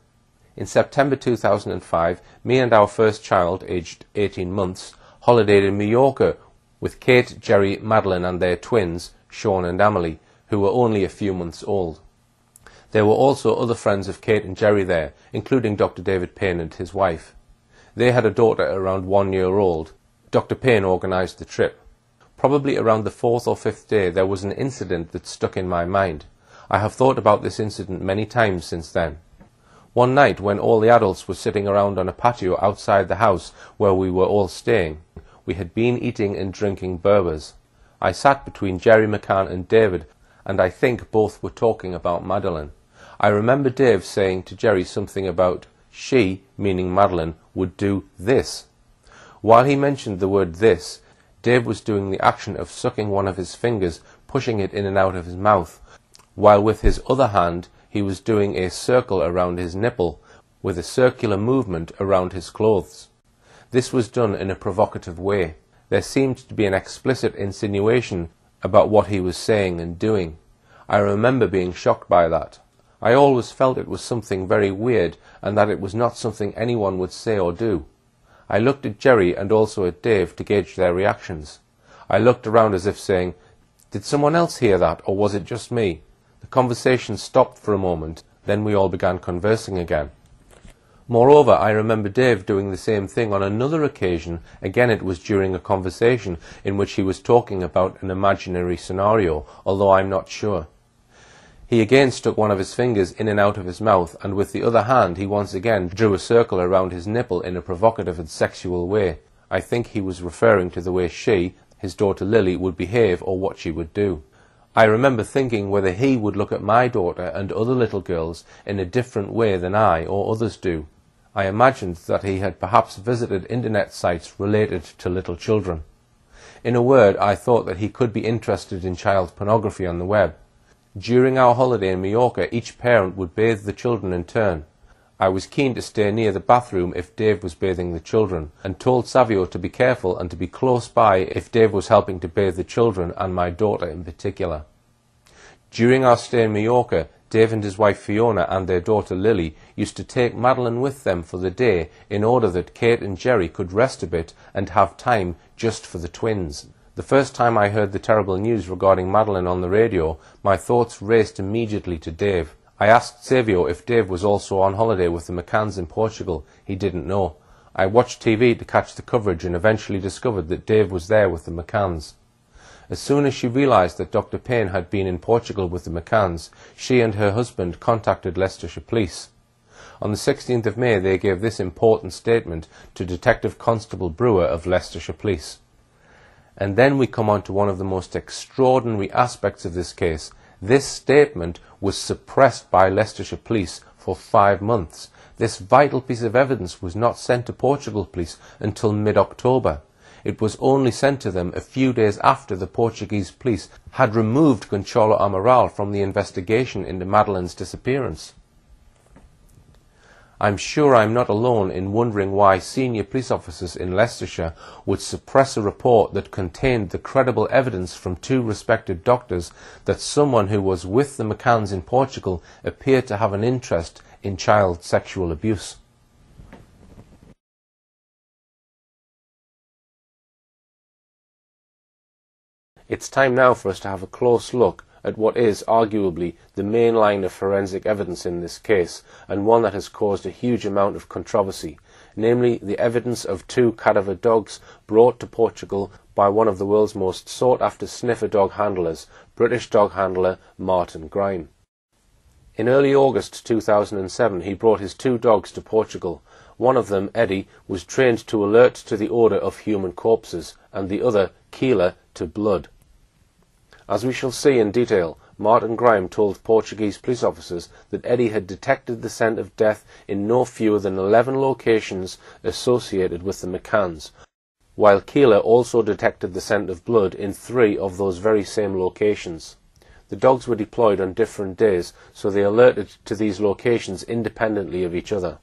In September 2005, me and our first child, aged 18 months, holidayed in Mallorca with Kate, Gerry, Madeleine and their twins, Sean and Amelie, who were only a few months old. There were also other friends of Kate and Gerry there, including Dr. David Payne and his wife. They had a daughter around one year old, Dr. Payne organised the trip. Probably around the fourth or fifth day there was an incident that stuck in my mind. I have thought about this incident many times since then. One night when all the adults were sitting around on a patio outside the house where we were all staying, we had been eating and drinking Berbers. I sat between Gerry McCann and David, and I think both were talking about Madeleine. I remember Dave saying to Gerry something about she, meaning Madeleine, would do this. While he mentioned the word this, Dave was doing the action of sucking one of his fingers, pushing it in and out of his mouth, while with his other hand he was doing a circle around his nipple, with a circular movement around his clothes. This was done in a provocative way. There seemed to be an explicit insinuation about what he was saying and doing. I remember being shocked by that. I always felt it was something very weird and that it was not something anyone would say or do. I looked at Gerry and also at Dave to gauge their reactions. I looked around as if saying, Did someone else hear that, or was it just me? The conversation stopped for a moment, then we all began conversing again. Moreover, I remember Dave doing the same thing on another occasion, again it was during a conversation in which he was talking about an imaginary scenario, although I'm not sure. He again stuck one of his fingers in and out of his mouth, and with the other hand he once again drew a circle around his nipple in a provocative and sexual way. I think he was referring to the way she, his daughter Lily, would behave or what she would do. I remember thinking whether he would look at my daughter and other little girls in a different way than I or others do. I imagined that he had perhaps visited internet sites related to little children. In a word, I thought that he could be interested in child pornography on the web. During our holiday in Mallorca, each parent would bathe the children in turn. I was keen to stay near the bathroom if Dave was bathing the children, and told Savio to be careful and to be close by if Dave was helping to bathe the children and my daughter in particular. During our stay in Mallorca, Dave and his wife Fiona and their daughter Lily used to take Madeleine with them for the day in order that Kate and Gerry could rest a bit and have time just for the twins. The first time I heard the terrible news regarding Madeleine on the radio, my thoughts raced immediately to Dave. I asked Savio if Dave was also on holiday with the McCanns in Portugal. He didn't know. I watched TV to catch the coverage and eventually discovered that Dave was there with the McCanns. As soon as she realised that Dr. Payne had been in Portugal with the McCanns, she and her husband contacted Leicestershire Police. On the 16th of May they gave this important statement to Detective Constable Brewer of Leicestershire Police. And then we come on to one of the most extraordinary aspects of this case. This statement was suppressed by Leicestershire Police for five months. This vital piece of evidence was not sent to Portugal Police until mid-October. It was only sent to them a few days after the Portuguese police had removed Gonçalo Amaral from the investigation into Madeleine's disappearance. I'm sure I'm not alone in wondering why senior police officers in Leicestershire would suppress a report that contained the credible evidence from two respected doctors that someone who was with the McCanns in Portugal appeared to have an interest in child sexual abuse. It's time now for us to have a close look at what is arguably the main line of forensic evidence in this case, and one that has caused a huge amount of controversy, namely the evidence of two cadaver dogs brought to Portugal by one of the world's most sought after sniffer dog handlers, British dog handler Martin Grime. In early August 2007, he brought his two dogs to Portugal. One of them, Eddie, was trained to alert to the odour of human corpses, and the other, Keela to blood. As we shall see in detail, Martin Grime told Portuguese police officers that Eddie had detected the scent of death in no fewer than 11 locations associated with the McCanns, while Keela also detected the scent of blood in three of those very same locations. The dogs were deployed on different days, so they alerted to these locations independently of each other.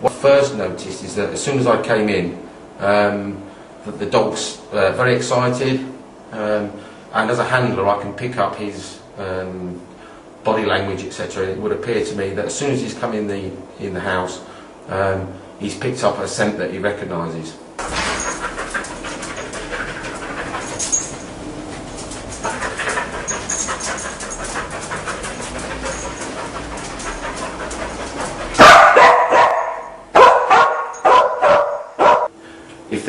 What I first noticed is that as soon as I came in, um, that the dog's uh, very excited, um, and as a handler, I can pick up his um, body language, etc. It would appear to me that as soon as he's come in the in the house, um, he's picked up a scent that he recognises.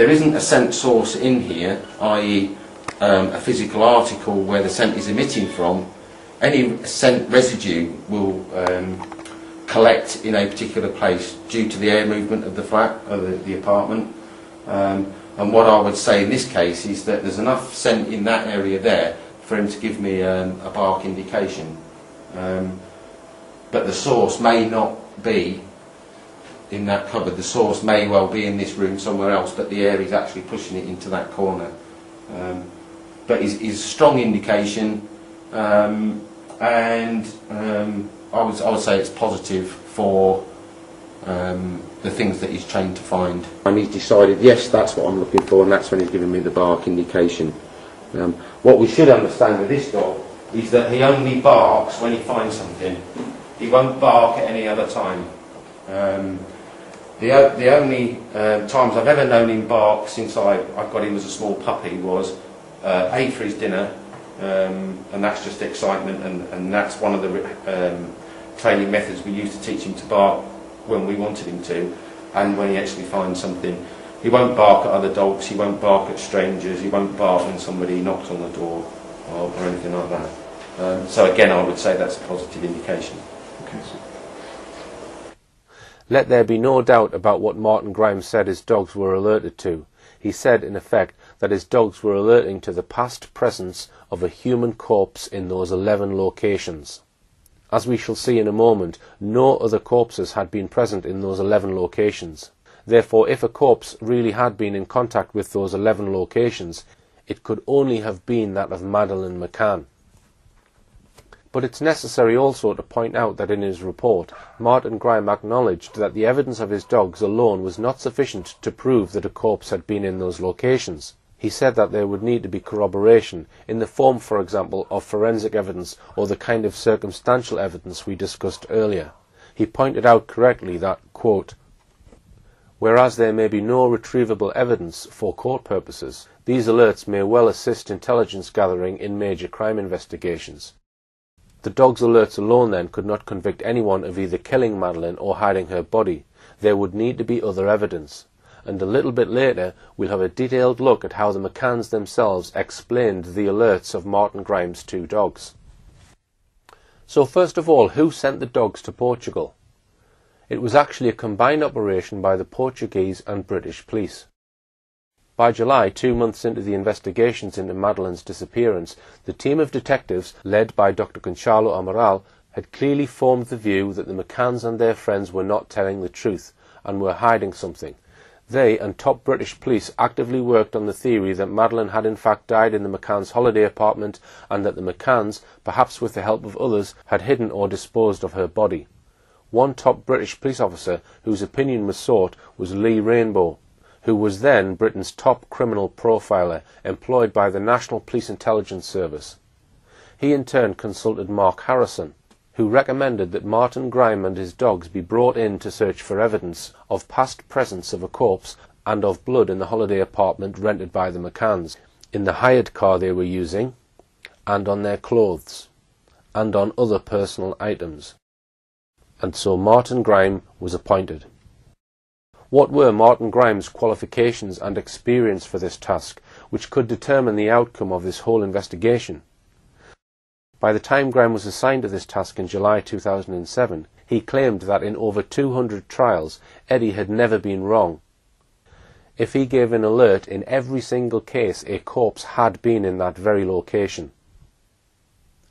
There isn't a scent source in here, i.e. Um, a physical article where the scent is emitting from, any scent residue will um, collect in a particular place due to the air movement of the flat, of the, the apartment. Um, and what I would say in this case is that there's enough scent in that area there for him to give me um, a bark indication. Um, but the source may not be in that cupboard. The source may well be in this room somewhere else, but the air is actually pushing it into that corner. Um, but is is strong indication, um, and um, I would I would say it's positive for um, the things that he's trained to find. And he's decided, yes, that's what I'm looking for, and that's when he's given me the bark indication. Um, what we should understand with this dog is that he only barks when he finds something. He won't bark at any other time. Um, the, the only uh, times I've ever known him bark since I, I got him as a small puppy was uh, A for his dinner, um, and that's just excitement, and, and that's one of the um, training methods we used to teach him to bark when we wanted him to, and when he actually finds something. He won't bark at other dogs, he won't bark at strangers, he won't bark when somebody knocks on the door or, or anything like that. Um, so again, I would say that's a positive indication. Let there be no doubt about what Martin Grimes said his dogs were alerted to. He said, in effect, that his dogs were alerting to the past presence of a human corpse in those 11 locations. As we shall see in a moment, no other corpses had been present in those 11 locations. Therefore, if a corpse really had been in contact with those 11 locations, it could only have been that of Madeleine McCann. But it's necessary also to point out that in his report, Martin Grime acknowledged that the evidence of his dogs alone was not sufficient to prove that a corpse had been in those locations. He said that there would need to be corroboration, in the form, for example, of forensic evidence or the kind of circumstantial evidence we discussed earlier. He pointed out correctly that, quote, Whereas there may be no retrievable evidence for court purposes, these alerts may well assist intelligence gathering in major crime investigations. The dog's alerts alone then could not convict anyone of either killing Madeleine or hiding her body. There would need to be other evidence. And a little bit later, we'll have a detailed look at how the McCanns themselves explained the alerts of Martin Grimes' two dogs. So first of all, who sent the dogs to Portugal? It was actually a combined operation by the Portuguese and British police. By July, two months into the investigations into Madeleine's disappearance, the team of detectives, led by Dr. Gonçalo Amaral, had clearly formed the view that the McCanns and their friends were not telling the truth and were hiding something. They and top British police actively worked on the theory that Madeleine had in fact died in the McCanns' holiday apartment and that the McCanns, perhaps with the help of others, had hidden or disposed of her body. One top British police officer whose opinion was sought was Lee Rainbow, who was then Britain's top criminal profiler employed by the National Police Intelligence Service. He in turn consulted Mark Harrison, who recommended that Martin Grime and his dogs be brought in to search for evidence of past presence of a corpse and of blood in the holiday apartment rented by the McCanns, in the hired car they were using, and on their clothes, and on other personal items. And so Martin Grime was appointed. What were Martin Grime's qualifications and experience for this task, which could determine the outcome of this whole investigation? By the time Grime was assigned to this task in July 2007, he claimed that in over 200 trials, Eddie had never been wrong. If he gave an alert in every single case, a corpse had been in that very location.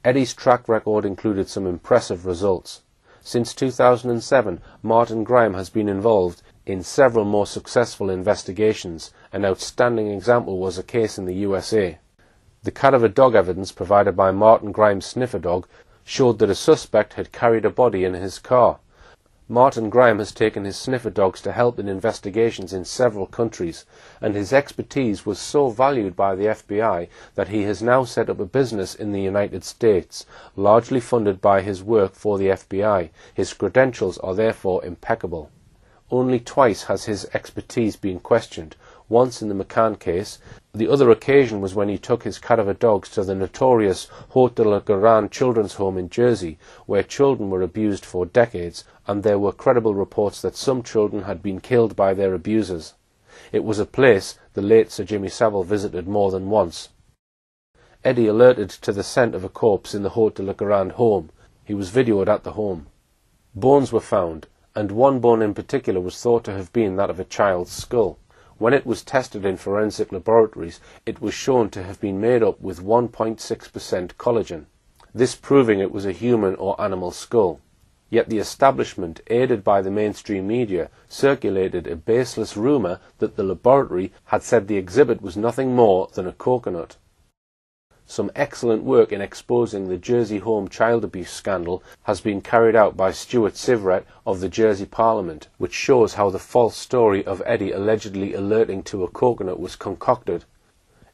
Eddie's track record included some impressive results. Since 2007, Martin Grime has been involved in several more successful investigations. An outstanding example was a case in the USA. The cadaver dog evidence provided by Martin Grime's sniffer dog showed that a suspect had carried a body in his car. Martin Grime has taken his sniffer dogs to help in investigations in several countries, and his expertise was so valued by the FBI that he has now set up a business in the United States, largely funded by his work for the FBI. His credentials are therefore impeccable. Only twice has his expertise been questioned, once in the McCann case. The other occasion was when he took his cadaver dogs to the notorious Haute de children's home in Jersey, where children were abused for decades, and there were credible reports that some children had been killed by their abusers. It was a place the late Sir Jimmy Savile visited more than once. Eddie alerted to the scent of a corpse in the Haut de la Garenne home. He was videoed at the home. Bones were found, and one bone in particular was thought to have been that of a child's skull. When it was tested in forensic laboratories, it was shown to have been made up with 1.6% collagen, this proving it was a human or animal skull. Yet the establishment, aided by the mainstream media, circulated a baseless rumour that the laboratory had said the exhibit was nothing more than a coconut. Some excellent work in exposing the Jersey home child abuse scandal has been carried out by Stuart Syvret of the Jersey Parliament, which shows how the false story of Eddie allegedly alerting to a coconut was concocted.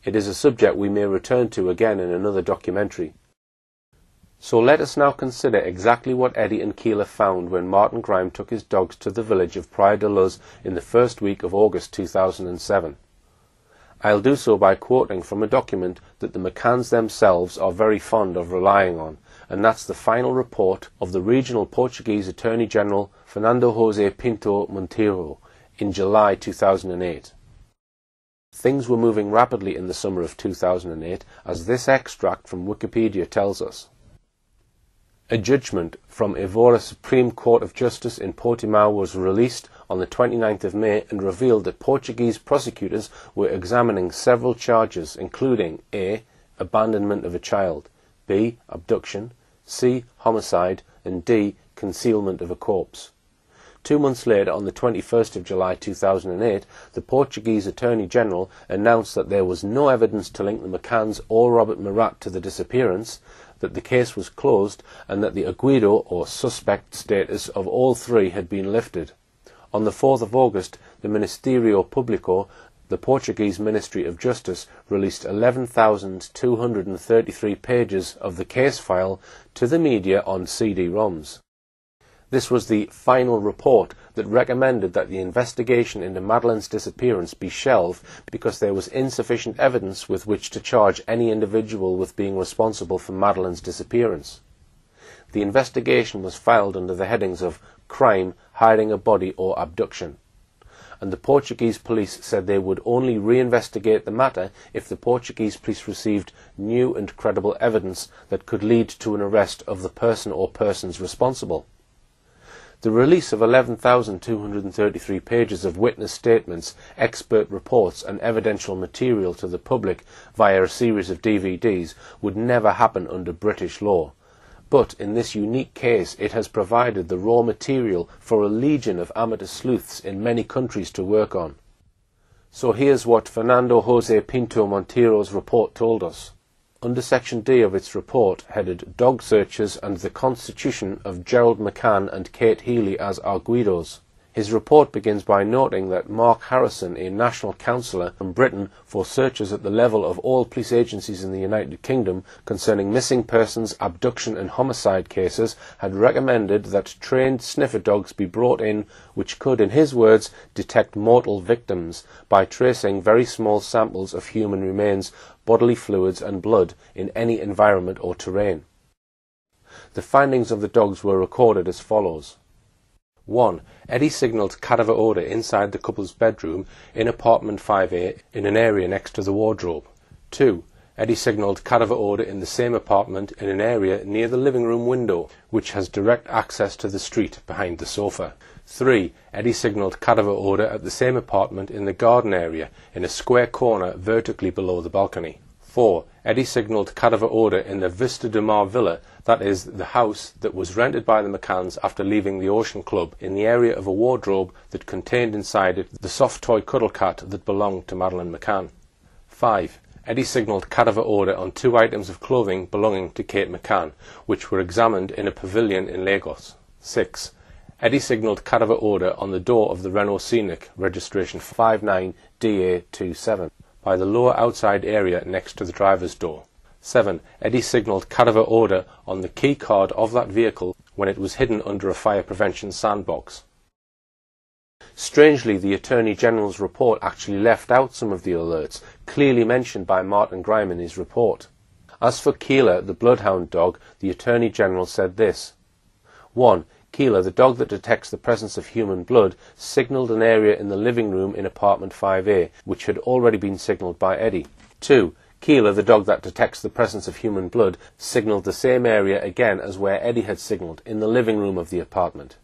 It is a subject we may return to again in another documentary. So let us now consider exactly what Eddie and Keela found when Martin Grime took his dogs to the village of Praia da Luz in the first week of August 2007. I'll do so by quoting from a document that the McCanns themselves are very fond of relying on, and that's the final report of the regional Portuguese Attorney General Fernando José Pinto Monteiro in July 2008. Things were moving rapidly in the summer of 2008, as this extract from Wikipedia tells us. A judgment from Evora Supreme Court of Justice in Portimao was released on the 29th of May and revealed that Portuguese prosecutors were examining several charges including A. Abandonment of a child, B. Abduction, C. Homicide, and D. Concealment of a corpse. Two months later, on the 21st of July 2008, the Portuguese Attorney General announced that there was no evidence to link the McCanns or Robert Murat to the disappearance, that the case was closed, and that the arguido or suspect status of all three had been lifted. On the 4th of August, the Ministerio Público, the Portuguese Ministry of Justice, released 11,233 pages of the case file to the media on CD-ROMs. This was the final report that recommended that the investigation into Madeleine's disappearance be shelved because there was insufficient evidence with which to charge any individual with being responsible for Madeleine's disappearance. The investigation was filed under the headings of crime, hiding a body, or abduction. And the Portuguese police said they would only reinvestigate the matter if the Portuguese police received new and credible evidence that could lead to an arrest of the person or persons responsible. The release of 11,233 pages of witness statements, expert reports and evidential material to the public via a series of DVDs would never happen under British law. But in this unique case, it has provided the raw material for a legion of amateur sleuths in many countries to work on. So here's what Fernando Jose Pinto Monteiro's report told us under Section D of its report, headed Dog Searchers and the Constitution of Gerald McCann and Kate Healy as Arguidos. His report begins by noting that Mark Harrison, a national councillor from Britain for searches at the level of all police agencies in the United Kingdom concerning missing persons, abduction and homicide cases, had recommended that trained sniffer dogs be brought in which could, in his words, detect mortal victims by tracing very small samples of human remains, bodily fluids and blood in any environment or terrain. The findings of the dogs were recorded as follows. 1. Eddie signalled cadaver inside the couple's bedroom in apartment 5A in an area next to the wardrobe. 2. Eddie signalled cadaver odour in the same apartment in an area near the living room window, which has direct access to the street behind the sofa. 3. Eddie signalled cadaver odour at the same apartment in the garden area, in a square corner vertically below the balcony. 4. Eddie signalled cadaver odour in the Vista de Mar villa, that is, the house that was rented by the McCanns after leaving the Ocean Club, in the area of a wardrobe that contained inside it the soft toy cuddle cat that belonged to Madeleine McCann. 5. Eddie signalled cadaver odour on two items of clothing belonging to Kate McCann, which were examined in a pavilion in Lagos. 6. Eddie signalled cadaver odour on the door of the Renault Scenic, registration 59DA27, by the lower outside area next to the driver's door. 7. Eddie signalled cadaver odour on the key card of that vehicle when it was hidden under a fire prevention sandbox. Strangely, the Attorney General's report actually left out some of the alerts clearly mentioned by Martin Grime in his report. As for Keela, the bloodhound dog, the Attorney General said this. 1. Keela, the dog that detects the presence of human blood, signalled an area in the living room in apartment 5A, which had already been signalled by Eddie. 2. Keela, the dog that detects the presence of human blood, signalled the same area again as where Eddie had signalled, in the living room of the apartment.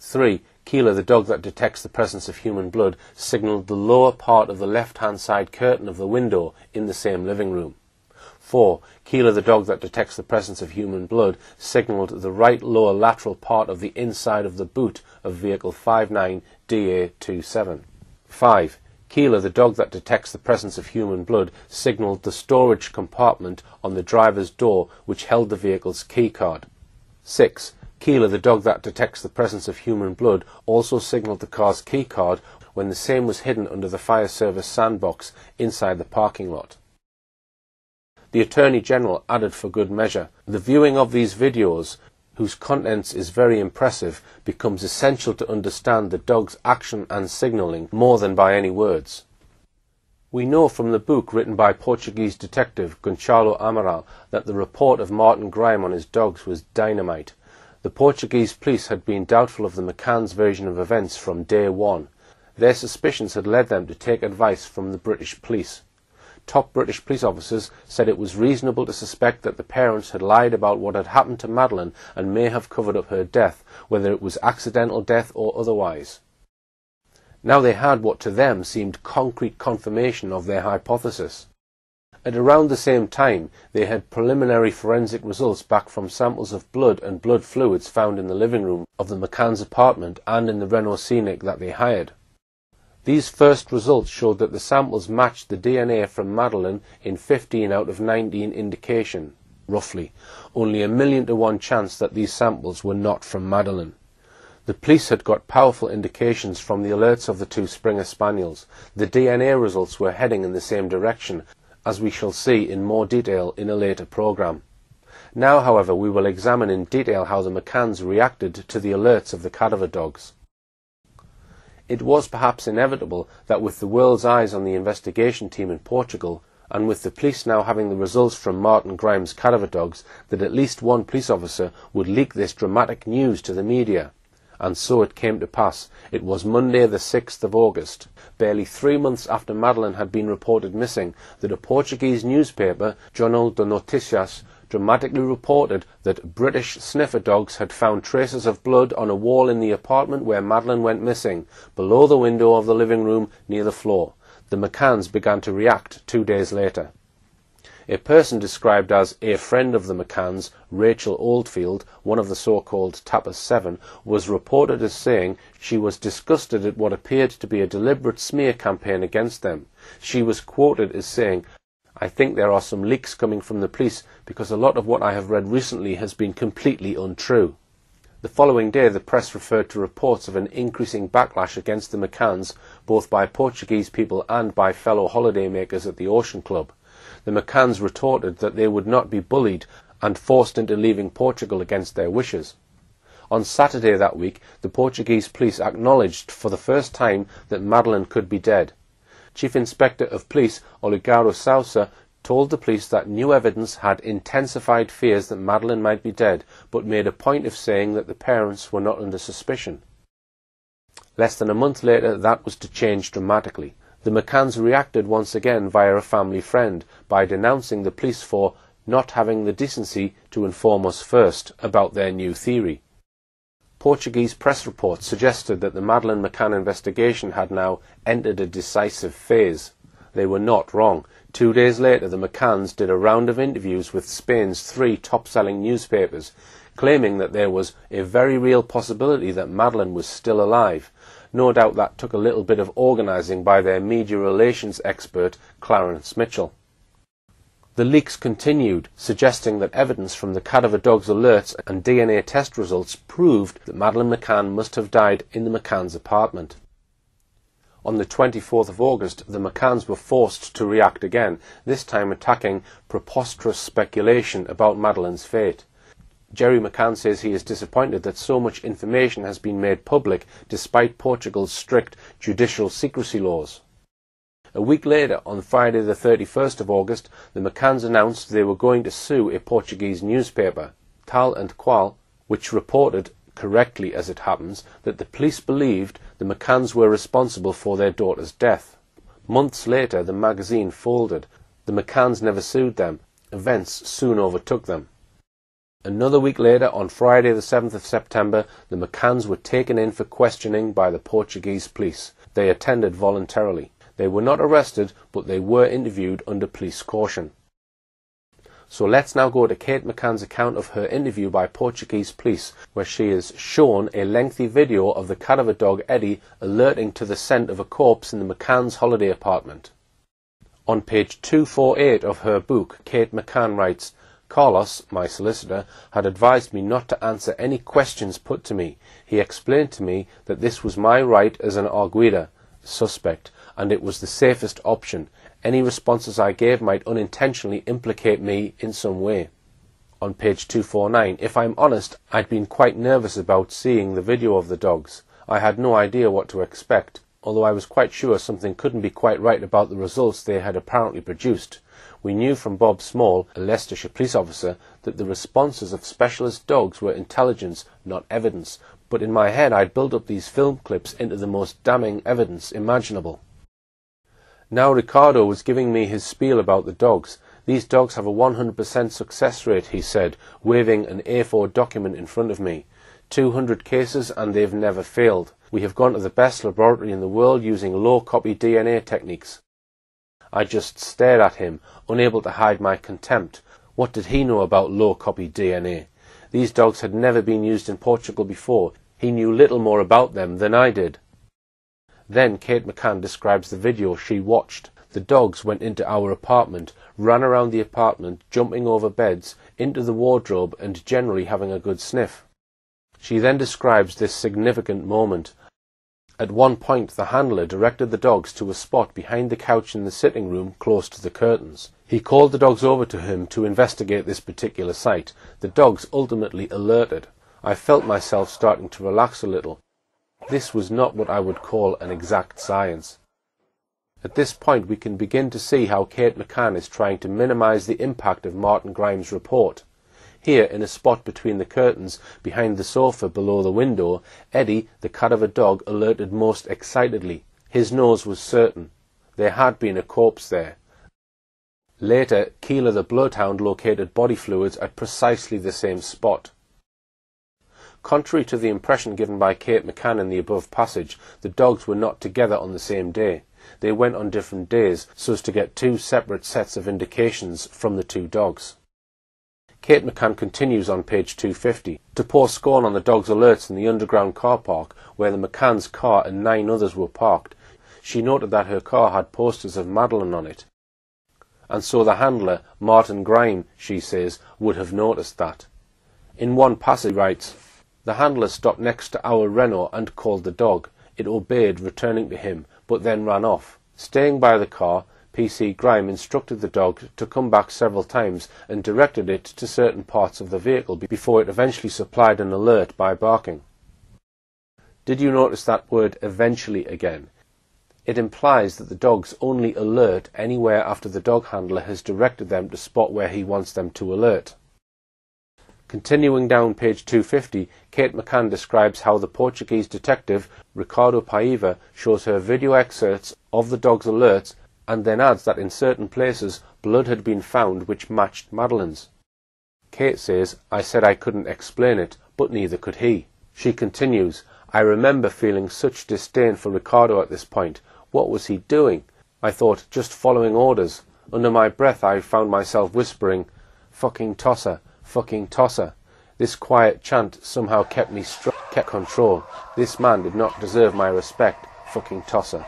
3. Keela, the dog that detects the presence of human blood, signalled the lower part of the left-hand side curtain of the window in the same living room. 4. Keela, the dog that detects the presence of human blood, signalled the right lower lateral part of the inside of the boot of vehicle 59DA27. 5. Keela, the dog that detects the presence of human blood, signalled the storage compartment on the driver's door which held the vehicle's key card. 6. Keela, the dog that detects the presence of human blood, also signalled the car's key card when the same was hidden under the fire service sandbox inside the parking lot. The Attorney General added for good measure, the viewing of these videos, whose contents is very impressive, becomes essential to understand the dog's action and signalling more than by any words. We know from the book written by Portuguese detective Gonçalo Amaral that the report of Martin Grime on his dogs was dynamite. The Portuguese police had been doubtful of the McCann's version of events from day one. Their suspicions had led them to take advice from the British police. Top British police officers said it was reasonable to suspect that the parents had lied about what had happened to Madeleine and may have covered up her death, whether it was accidental death or otherwise. Now they had what to them seemed concrete confirmation of their hypothesis. At around the same time, they had preliminary forensic results back from samples of blood and blood fluids found in the living room of the McCann's apartment and in the Renault Scenic that they hired. These first results showed that the samples matched the DNA from Madeleine in 15 out of 19 indication, roughly, only a million to one chance that these samples were not from Madeleine. The police had got powerful indications from the alerts of the two Springer Spaniels. The DNA results were heading in the same direction, as we shall see in more detail in a later programme. Now, however, we will examine in detail how the McCanns reacted to the alerts of the cadaver dogs. It was perhaps inevitable that with the world's eyes on the investigation team in Portugal, and with the police now having the results from Martin Grime's cadaver dogs, that at least one police officer would leak this dramatic news to the media. And so it came to pass. It was Monday the 6th of August, barely three months after Madeleine had been reported missing, that a Portuguese newspaper, Jornal de Noticias, dramatically reported that British sniffer dogs had found traces of blood on a wall in the apartment where Madeleine went missing, below the window of the living room near the floor. The McCanns began to react two days later. A person described as a friend of the McCanns, Rachel Oldfield, one of the so-called Tapas Seven, was reported as saying she was disgusted at what appeared to be a deliberate smear campaign against them. She was quoted as saying, I think there are some leaks coming from the police because a lot of what I have read recently has been completely untrue. The following day, the press referred to reports of an increasing backlash against the McCanns, both by Portuguese people and by fellow holidaymakers at the Ocean Club the McCanns retorted that they would not be bullied and forced into leaving Portugal against their wishes. On Saturday that week, the Portuguese police acknowledged for the first time that Madeleine could be dead. Chief Inspector of Police Olegário Sousa told the police that new evidence had intensified fears that Madeleine might be dead, but made a point of saying that the parents were not under suspicion. Less than a month later, that was to change dramatically. The McCanns reacted once again via a family friend by denouncing the police for not having the decency to inform us first about their new theory. Portuguese press reports suggested that the Madeleine McCann investigation had now entered a decisive phase. They were not wrong. Two days later, the McCanns did a round of interviews with Spain's three top-selling newspapers, claiming that there was a very real possibility that Madeleine was still alive. No doubt that took a little bit of organising by their media relations expert, Clarence Mitchell. The leaks continued, suggesting that evidence from the cadaver dog's alerts and DNA test results proved that Madeleine McCann must have died in the McCann's apartment. On the 24th of August, the McCanns were forced to react again, this time attacking preposterous speculation about Madeleine's fate. Gerry McCann says he is disappointed that so much information has been made public despite Portugal's strict judicial secrecy laws. A week later, on Friday the 31st of August, the McCanns announced they were going to sue a Portuguese newspaper, Tal and Qual, which reported, correctly as it happens, that the police believed the McCanns were responsible for their daughter's death. Months later, the magazine folded. The McCanns never sued them. Events soon overtook them. Another week later, on Friday the 7th of September, the McCanns were taken in for questioning by the Portuguese police. They attended voluntarily. They were not arrested, but they were interviewed under police caution. So let's now go to Kate McCann's account of her interview by Portuguese police, where she is shown a lengthy video of the cadaver dog Eddie alerting to the scent of a corpse in the McCann's holiday apartment. On page 248 of her book, Kate McCann writes, Carlos, my solicitor, had advised me not to answer any questions put to me. He explained to me that this was my right as an arguida, suspect, and it was the safest option. Any responses I gave might unintentionally implicate me in some way. On page 249, if I'm honest, I'd been quite nervous about seeing the video of the dogs. I had no idea what to expect, although I was quite sure something couldn't be quite right about the results they had apparently produced. We knew from Bob Small, a Leicestershire police officer, that the responses of specialist dogs were intelligence, not evidence, but in my head I'd built up these film clips into the most damning evidence imaginable. Now Ricardo was giving me his spiel about the dogs. These dogs have a 100% success rate, he said, waving an A4 document in front of me. 200 cases and they've never failed. We have gone to the best laboratory in the world using low copy DNA techniques. I just stared at him, unable to hide my contempt. What did he know about low copy DNA? These dogs had never been used in Portugal before. He knew little more about them than I did. Then Kate McCann describes the video she watched. The dogs went into our apartment, ran around the apartment, jumping over beds, into the wardrobe, and generally having a good sniff. She then describes this significant moment. At one point, the handler directed the dogs to a spot behind the couch in the sitting room close to the curtains. He called the dogs over to him to investigate this particular site. The dogs ultimately alerted. I felt myself starting to relax a little. This was not what I would call an exact science. At this point we can begin to see how Kate McCann is trying to minimize the impact of Martin Grime's report. Here, in a spot between the curtains, behind the sofa below the window, Eddie, the cat of a dog, alerted most excitedly. His nose was certain. There had been a corpse there. Later, Keela the bloodhound located body fluids at precisely the same spot. Contrary to the impression given by Kate McCann in the above passage, the dogs were not together on the same day. They went on different days, so as to get two separate sets of indications from the two dogs. Kate McCann continues on page 250 to pour scorn on the dog's alerts in the underground car park where the McCann's car and nine others were parked. She noted that her car had posters of Madeleine on it. And so the handler, Martin Grime, she says, would have noticed that. In one passage writes, the handler stopped next to our Renault and called the dog. It obeyed, returning to him, but then ran off. Staying by the car, P.C. Grime instructed the dog to come back several times and directed it to certain parts of the vehicle before it eventually supplied an alert by barking. Did you notice that word eventually again? It implies that the dogs only alert anywhere after the dog handler has directed them to spot where he wants them to alert. Continuing down page 250, Kate McCann describes how the Portuguese detective Ricardo Paiva shows her video excerpts of the dog's alerts and then adds that in certain places blood had been found which matched Madeleine's. Kate says, I said I couldn't explain it, but neither could he. She continues, I remember feeling such disdain for Ricardo at this point. What was he doing? I thought, just following orders. Under my breath I found myself whispering, fucking tosser, fucking tosser. This quiet chant somehow kept me struck, kept control. This man did not deserve my respect, fucking tosser.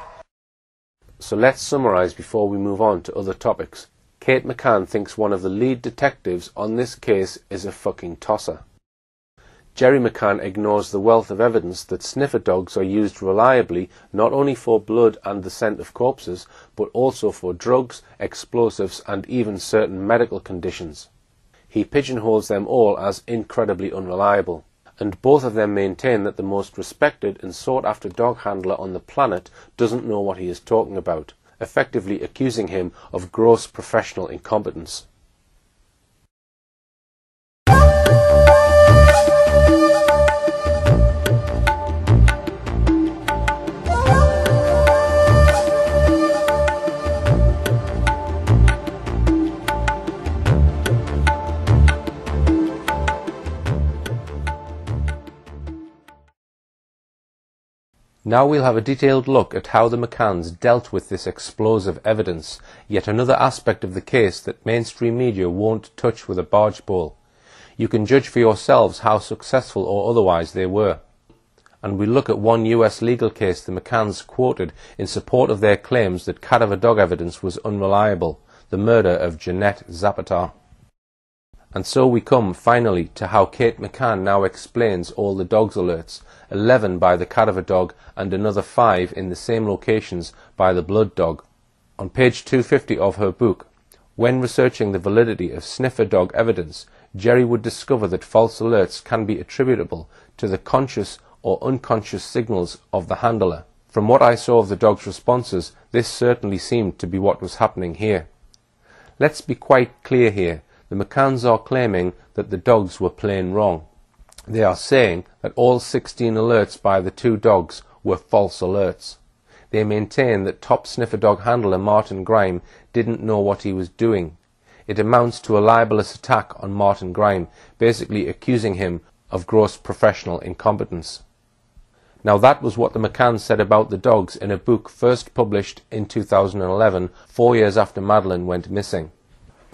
So let's summarize before we move on to other topics. Kate McCann thinks one of the lead detectives on this case is a fucking tosser. Gerry McCann ignores the wealth of evidence that sniffer dogs are used reliably not only for blood and the scent of corpses, but also for drugs, explosives, and even certain medical conditions. He pigeonholes them all as incredibly unreliable, and both of them maintain that the most respected and sought after dog handler on the planet doesn't know what he is talking about, effectively accusing him of gross professional incompetence. Now we'll have a detailed look at how the McCanns dealt with this explosive evidence, yet another aspect of the case that mainstream media won't touch with a barge pole. You can judge for yourselves how successful or otherwise they were. And we look at one US legal case the McCanns quoted in support of their claims that cadaver dog evidence was unreliable, the murder of Jeanette Zapata. And so we come, finally, to how Kate McCann now explains all the dogs alerts, 11 by the cadaver dog and another 5 in the same locations by the blood dog. On page 250 of her book, when researching the validity of sniffer dog evidence, Gerry would discover that false alerts can be attributable to the conscious or unconscious signals of the handler. From what I saw of the dog's responses, this certainly seemed to be what was happening here. Let's be quite clear here the McCanns are claiming that the dogs were plain wrong. They are saying that all 16 alerts by the two dogs were false alerts. They maintain that top sniffer dog handler Martin Grime didn't know what he was doing. It amounts to a libelous attack on Martin Grime, basically accusing him of gross professional incompetence. Now that was what the McCanns said about the dogs in a book first published in 2011, four years after Madeleine went missing.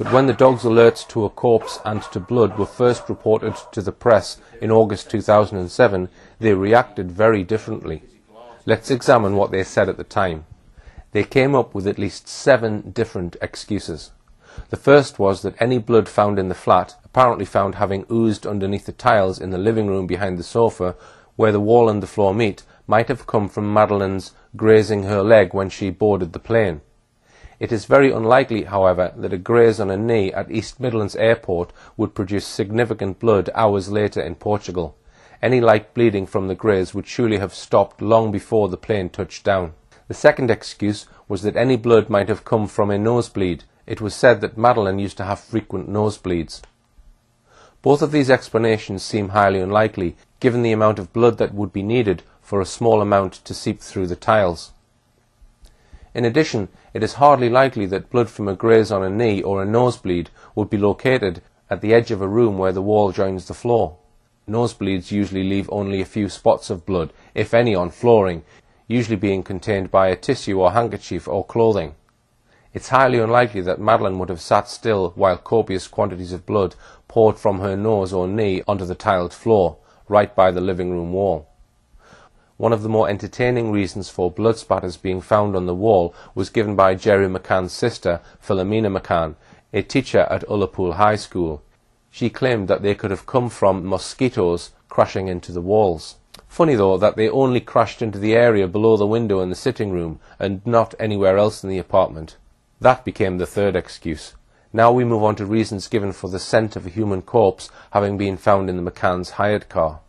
But when the dog's alerts to a corpse and to blood were first reported to the press in August 2007, they reacted very differently. Let's examine what they said at the time. They came up with at least seven different excuses. The first was that any blood found in the flat, apparently found having oozed underneath the tiles in the living room behind the sofa, where the wall and the floor meet, might have come from Madeleine's grazing her leg when she boarded the plane. It is very unlikely, however, that a graze on a knee at East Midlands Airport would produce significant blood hours later in Portugal. Any light bleeding from the graze would surely have stopped long before the plane touched down. The second excuse was that any blood might have come from a nosebleed. It was said that Madeleine used to have frequent nosebleeds. Both of these explanations seem highly unlikely, given the amount of blood that would be needed for a small amount to seep through the tiles. In addition, it is hardly likely that blood from a graze on a knee or a nosebleed would be located at the edge of a room where the wall joins the floor. Nosebleeds usually leave only a few spots of blood, if any, on flooring, usually being contained by a tissue or handkerchief or clothing. It's highly unlikely that Madeleine would have sat still while copious quantities of blood poured from her nose or knee onto the tiled floor, right by the living room wall. One of the more entertaining reasons for blood spatters being found on the wall was given by Gerry McCann's sister, Philomena McCann, a teacher at Ullapool High School. She claimed that they could have come from mosquitoes crashing into the walls. Funny though that they only crashed into the area below the window in the sitting room and not anywhere else in the apartment. That became the third excuse. Now we move on to reasons given for the scent of a human corpse having been found in the McCann's hired car.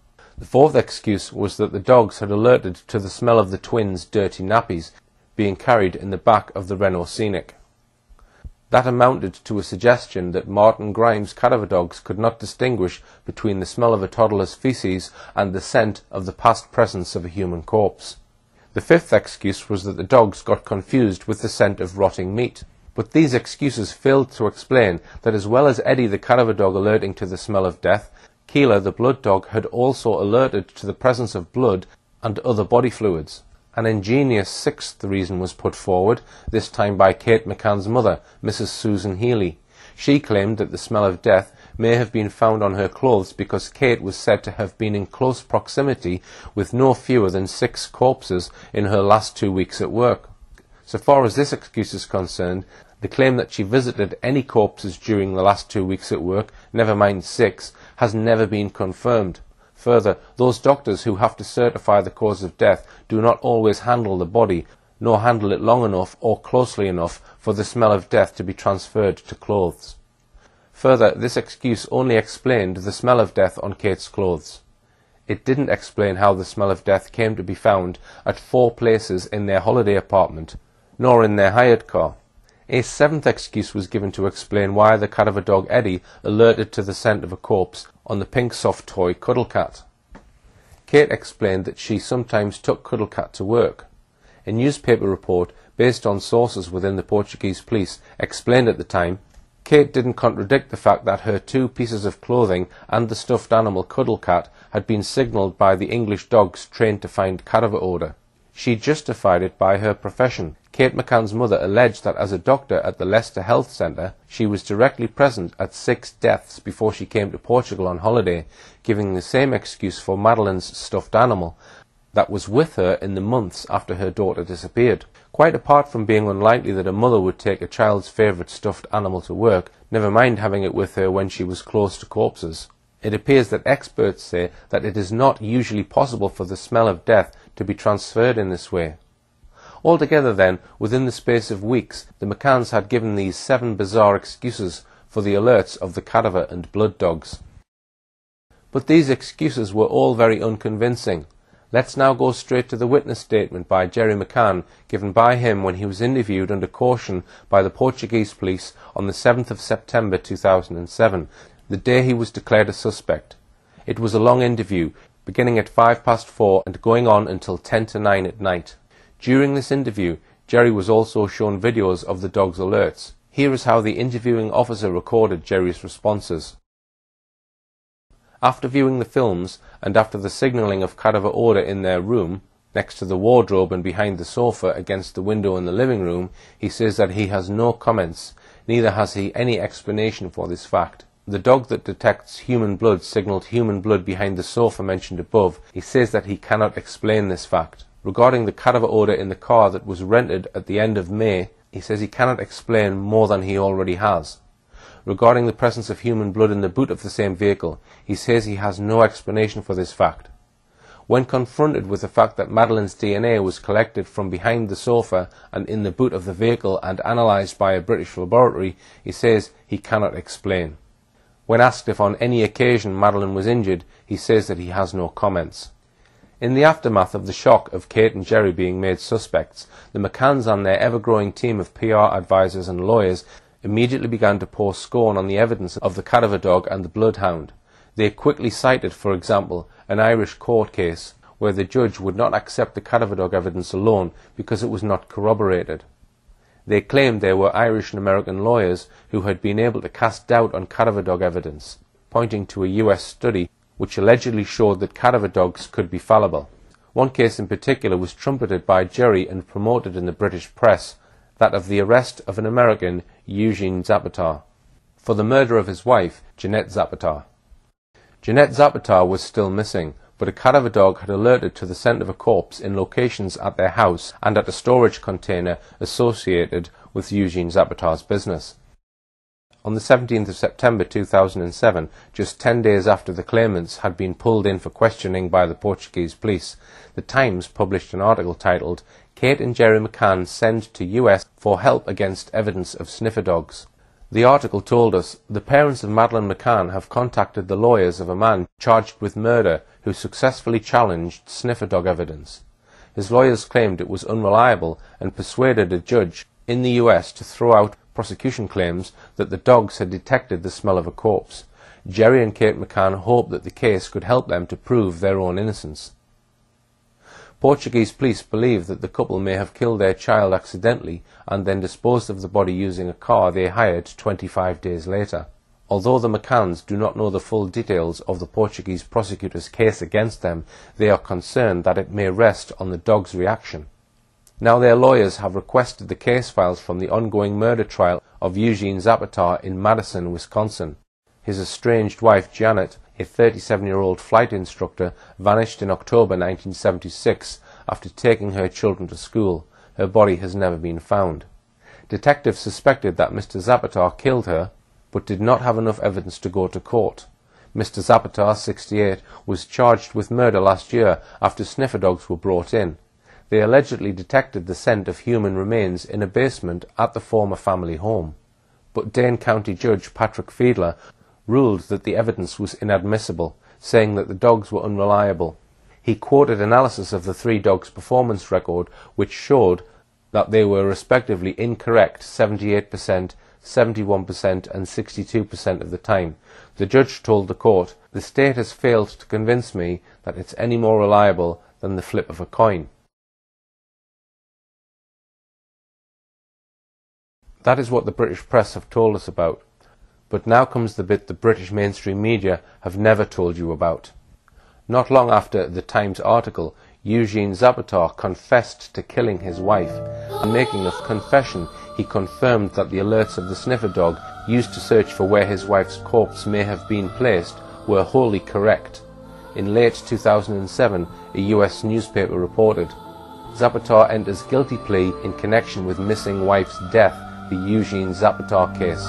The fourth excuse was that the dogs had alerted to the smell of the twins' dirty nappies being carried in the back of the Renault Scenic. That amounted to a suggestion that Martin Grime's cadaver dogs could not distinguish between the smell of a toddler's feces and the scent of the past presence of a human corpse. The fifth excuse was that the dogs got confused with the scent of rotting meat. But these excuses failed to explain that as well as Eddie the cadaver dog alerting to the smell of death, Keela the blood dog had also alerted to the presence of blood and other body fluids. An ingenious sixth reason was put forward, this time by Kate McCann's mother, Mrs. Susan Healy. She claimed that the smell of death may have been found on her clothes because Kate was said to have been in close proximity with no fewer than six corpses in her last two weeks at work. So far as this excuse is concerned, the claim that she visited any corpses during the last two weeks at work, never mind six, has never been confirmed. Further, those doctors who have to certify the cause of death do not always handle the body, nor handle it long enough or closely enough for the smell of death to be transferred to clothes. Further, this excuse only explained the smell of death on Kate's clothes. It didn't explain how the smell of death came to be found at four places in their holiday apartment, nor in their hired car. A seventh excuse was given to explain why the cadaver dog Eddie alerted to the scent of a corpse on the pink soft toy Cuddle Cat. Kate explained that she sometimes took Cuddle Cat to work. A newspaper report, based on sources within the Portuguese police, explained at the time Kate didn't contradict the fact that her two pieces of clothing and the stuffed animal Cuddle Cat had been signalled by the English dogs trained to find cadaver odour. She justified it by her profession. Kate McCann's mother alleged that as a doctor at the Leicester Health Centre, she was directly present at six deaths before she came to Portugal on holiday, giving the same excuse for Madeleine's stuffed animal that was with her in the months after her daughter disappeared. Quite apart from being unlikely that a mother would take a child's favourite stuffed animal to work, never mind having it with her when she was close to corpses. It appears that experts say that it is not usually possible for the smell of death to be transferred in this way. Altogether, then, within the space of weeks, the McCanns had given these seven bizarre excuses for the alerts of the cadaver and blood dogs. But these excuses were all very unconvincing. Let's now go straight to the witness statement by Gerry McCann, given by him when he was interviewed under caution by the Portuguese police on the 7th of September 2007, the day he was declared a suspect. It was a long interview, beginning at five past four and going on until ten to nine at night. During this interview, Gerry was also shown videos of the dog's alerts. Here is how the interviewing officer recorded Gerry's responses. After viewing the films, and after the signalling of cadaver odour in their room, next to the wardrobe and behind the sofa against the window in the living room, he says that he has no comments, neither has he any explanation for this fact. The dog that detects human blood signalled human blood behind the sofa mentioned above. He says that he cannot explain this fact. Regarding the cadaver odour in the car that was rented at the end of May, he says he cannot explain more than he already has. Regarding the presence of human blood in the boot of the same vehicle, he says he has no explanation for this fact. When confronted with the fact that Madeleine's DNA was collected from behind the sofa and in the boot of the vehicle and analysed by a British laboratory, he says he cannot explain. When asked if on any occasion Madeleine was injured, he says that he has no comments. In the aftermath of the shock of Kate and Gerry being made suspects, the McCanns and their ever-growing team of PR advisers and lawyers immediately began to pour scorn on the evidence of the cadaver dog and the bloodhound. They quickly cited, for example, an Irish court case where the judge would not accept the cadaver dog evidence alone because it was not corroborated. They claimed there were Irish and American lawyers who had been able to cast doubt on cadaver dog evidence, pointing to a US study which allegedly showed that cadaver dogs could be fallible. One case in particular was trumpeted by Gerry and promoted in the British press that of the arrest of an American, Eugene Zapata, for the murder of his wife, Jeanette Zapata. Jeanette Zapata was still missing, but a cadaver dog had alerted to the scent of a corpse in locations at their house and at a storage container associated with Eugene Zapata's business. On the 17th of September 2007, just 10 days after the claimants had been pulled in for questioning by the Portuguese police, the Times published an article titled Kate and Gerry McCann send to US for help against evidence of sniffer dogs. The article told us the parents of Madeleine McCann have contacted the lawyers of a man charged with murder who successfully challenged sniffer dog evidence. His lawyers claimed it was unreliable and persuaded a judge in the US to throw out Prosecution claims that the dogs had detected the smell of a corpse. Gerry and Kate McCann hope that the case could help them to prove their own innocence. Portuguese police believe that the couple may have killed their child accidentally and then disposed of the body using a car they hired 25 days later. Although the McCanns do not know the full details of the Portuguese prosecutor's case against them, they are concerned that it may rest on the dog's reaction. Now their lawyers have requested the case files from the ongoing murder trial of Eugene Zapata in Madison, Wisconsin. His estranged wife Janet, a 37-year-old flight instructor, vanished in October 1976 after taking her children to school. Her body has never been found. Detectives suspected that Mr. Zapata killed her but did not have enough evidence to go to court. Mr. Zapata, 68, was charged with murder last year after sniffer dogs were brought in. They allegedly detected the scent of human remains in a basement at the former family home. But Dane County Judge Patrick Fiedler ruled that the evidence was inadmissible, saying that the dogs were unreliable. He quoted analysis of the three dogs' performance record, which showed that they were respectively incorrect 78%, 71% and 62% of the time. The judge told the court, the state has failed to convince me that it's any more reliable than the flip of a coin. That is what the British press have told us about. But now comes the bit the British mainstream media have never told you about. Not long after the Times article, Eugene Zapata confessed to killing his wife, and making a confession he confirmed that the alerts of the sniffer dog used to search for where his wife's corpse may have been placed were wholly correct. In late 2007, a US newspaper reported, Zapata enters guilty plea in connection with missing wife's death, the Eugene Zapata case.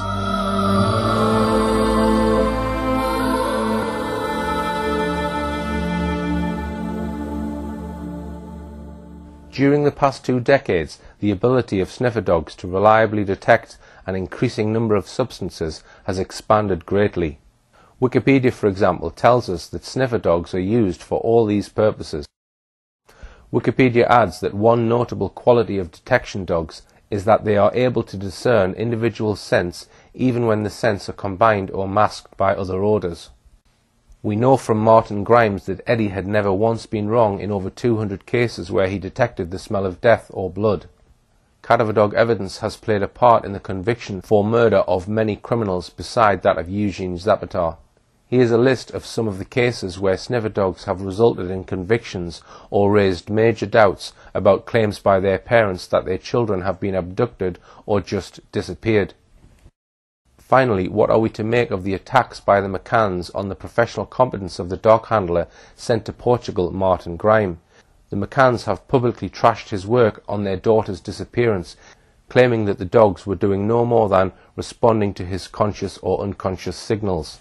During the past two decades, the ability of sniffer dogs to reliably detect an increasing number of substances has expanded greatly. Wikipedia, for example, tells us that sniffer dogs are used for all these purposes. Wikipedia adds that one notable quality of detection dogs is that they are able to discern individual scents even when the scents are combined or masked by other odours. We know from Martin Grimes that Eddie had never once been wrong in over 200 cases where he detected the smell of death or blood. Cadaver dog evidence has played a part in the conviction for murder of many criminals beside that of Eugene Zapata. Here's a list of some of the cases where sniffer dogs have resulted in convictions or raised major doubts about claims by their parents that their children have been abducted or just disappeared. Finally, what are we to make of the attacks by the McCanns on the professional competence of the dog handler sent to Portugal, Martin Grime? The McCanns have publicly trashed his work on their daughter's disappearance, claiming that the dogs were doing no more than responding to his conscious or unconscious signals.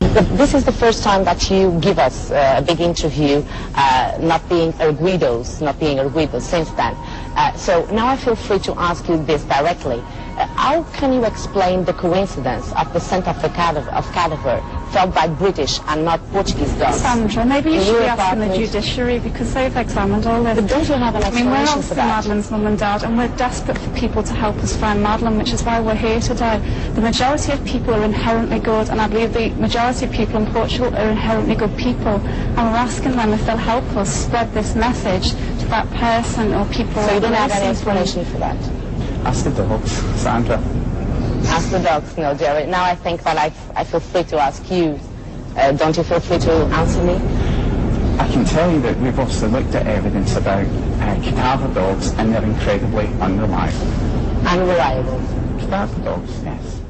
This is the first time that you give us uh, a big interview, uh, not being Arguidos, not being Arguidos since then. Uh, so now I feel free to ask you this directly. How can you explain the coincidence of the scent of, the cadaver, of cadaver felt by British and not Portuguese dogs? Sandra, maybe you should be asking the judiciary because they've examined all this. But don't you have an explanation I mean, we're obviously? Madeleine's mum and dad and we're desperate for people to help us find Madeleine, which is why we're here today. The majority of people are inherently good and I believe the majority of people in Portugal are inherently good people and we're asking them if they'll help us spread this message to that person or people. So you don't have any listening to them. explanation for that? Ask the dogs, Sandra. Ask the dogs, no, Gerry. Now I think that I, I feel free to ask you. Uh, don't you feel free to answer me? I can tell you that we've also looked at evidence about uh, cadaver dogs and they're incredibly unreliable. Unreliable. Cadaver dogs, yes.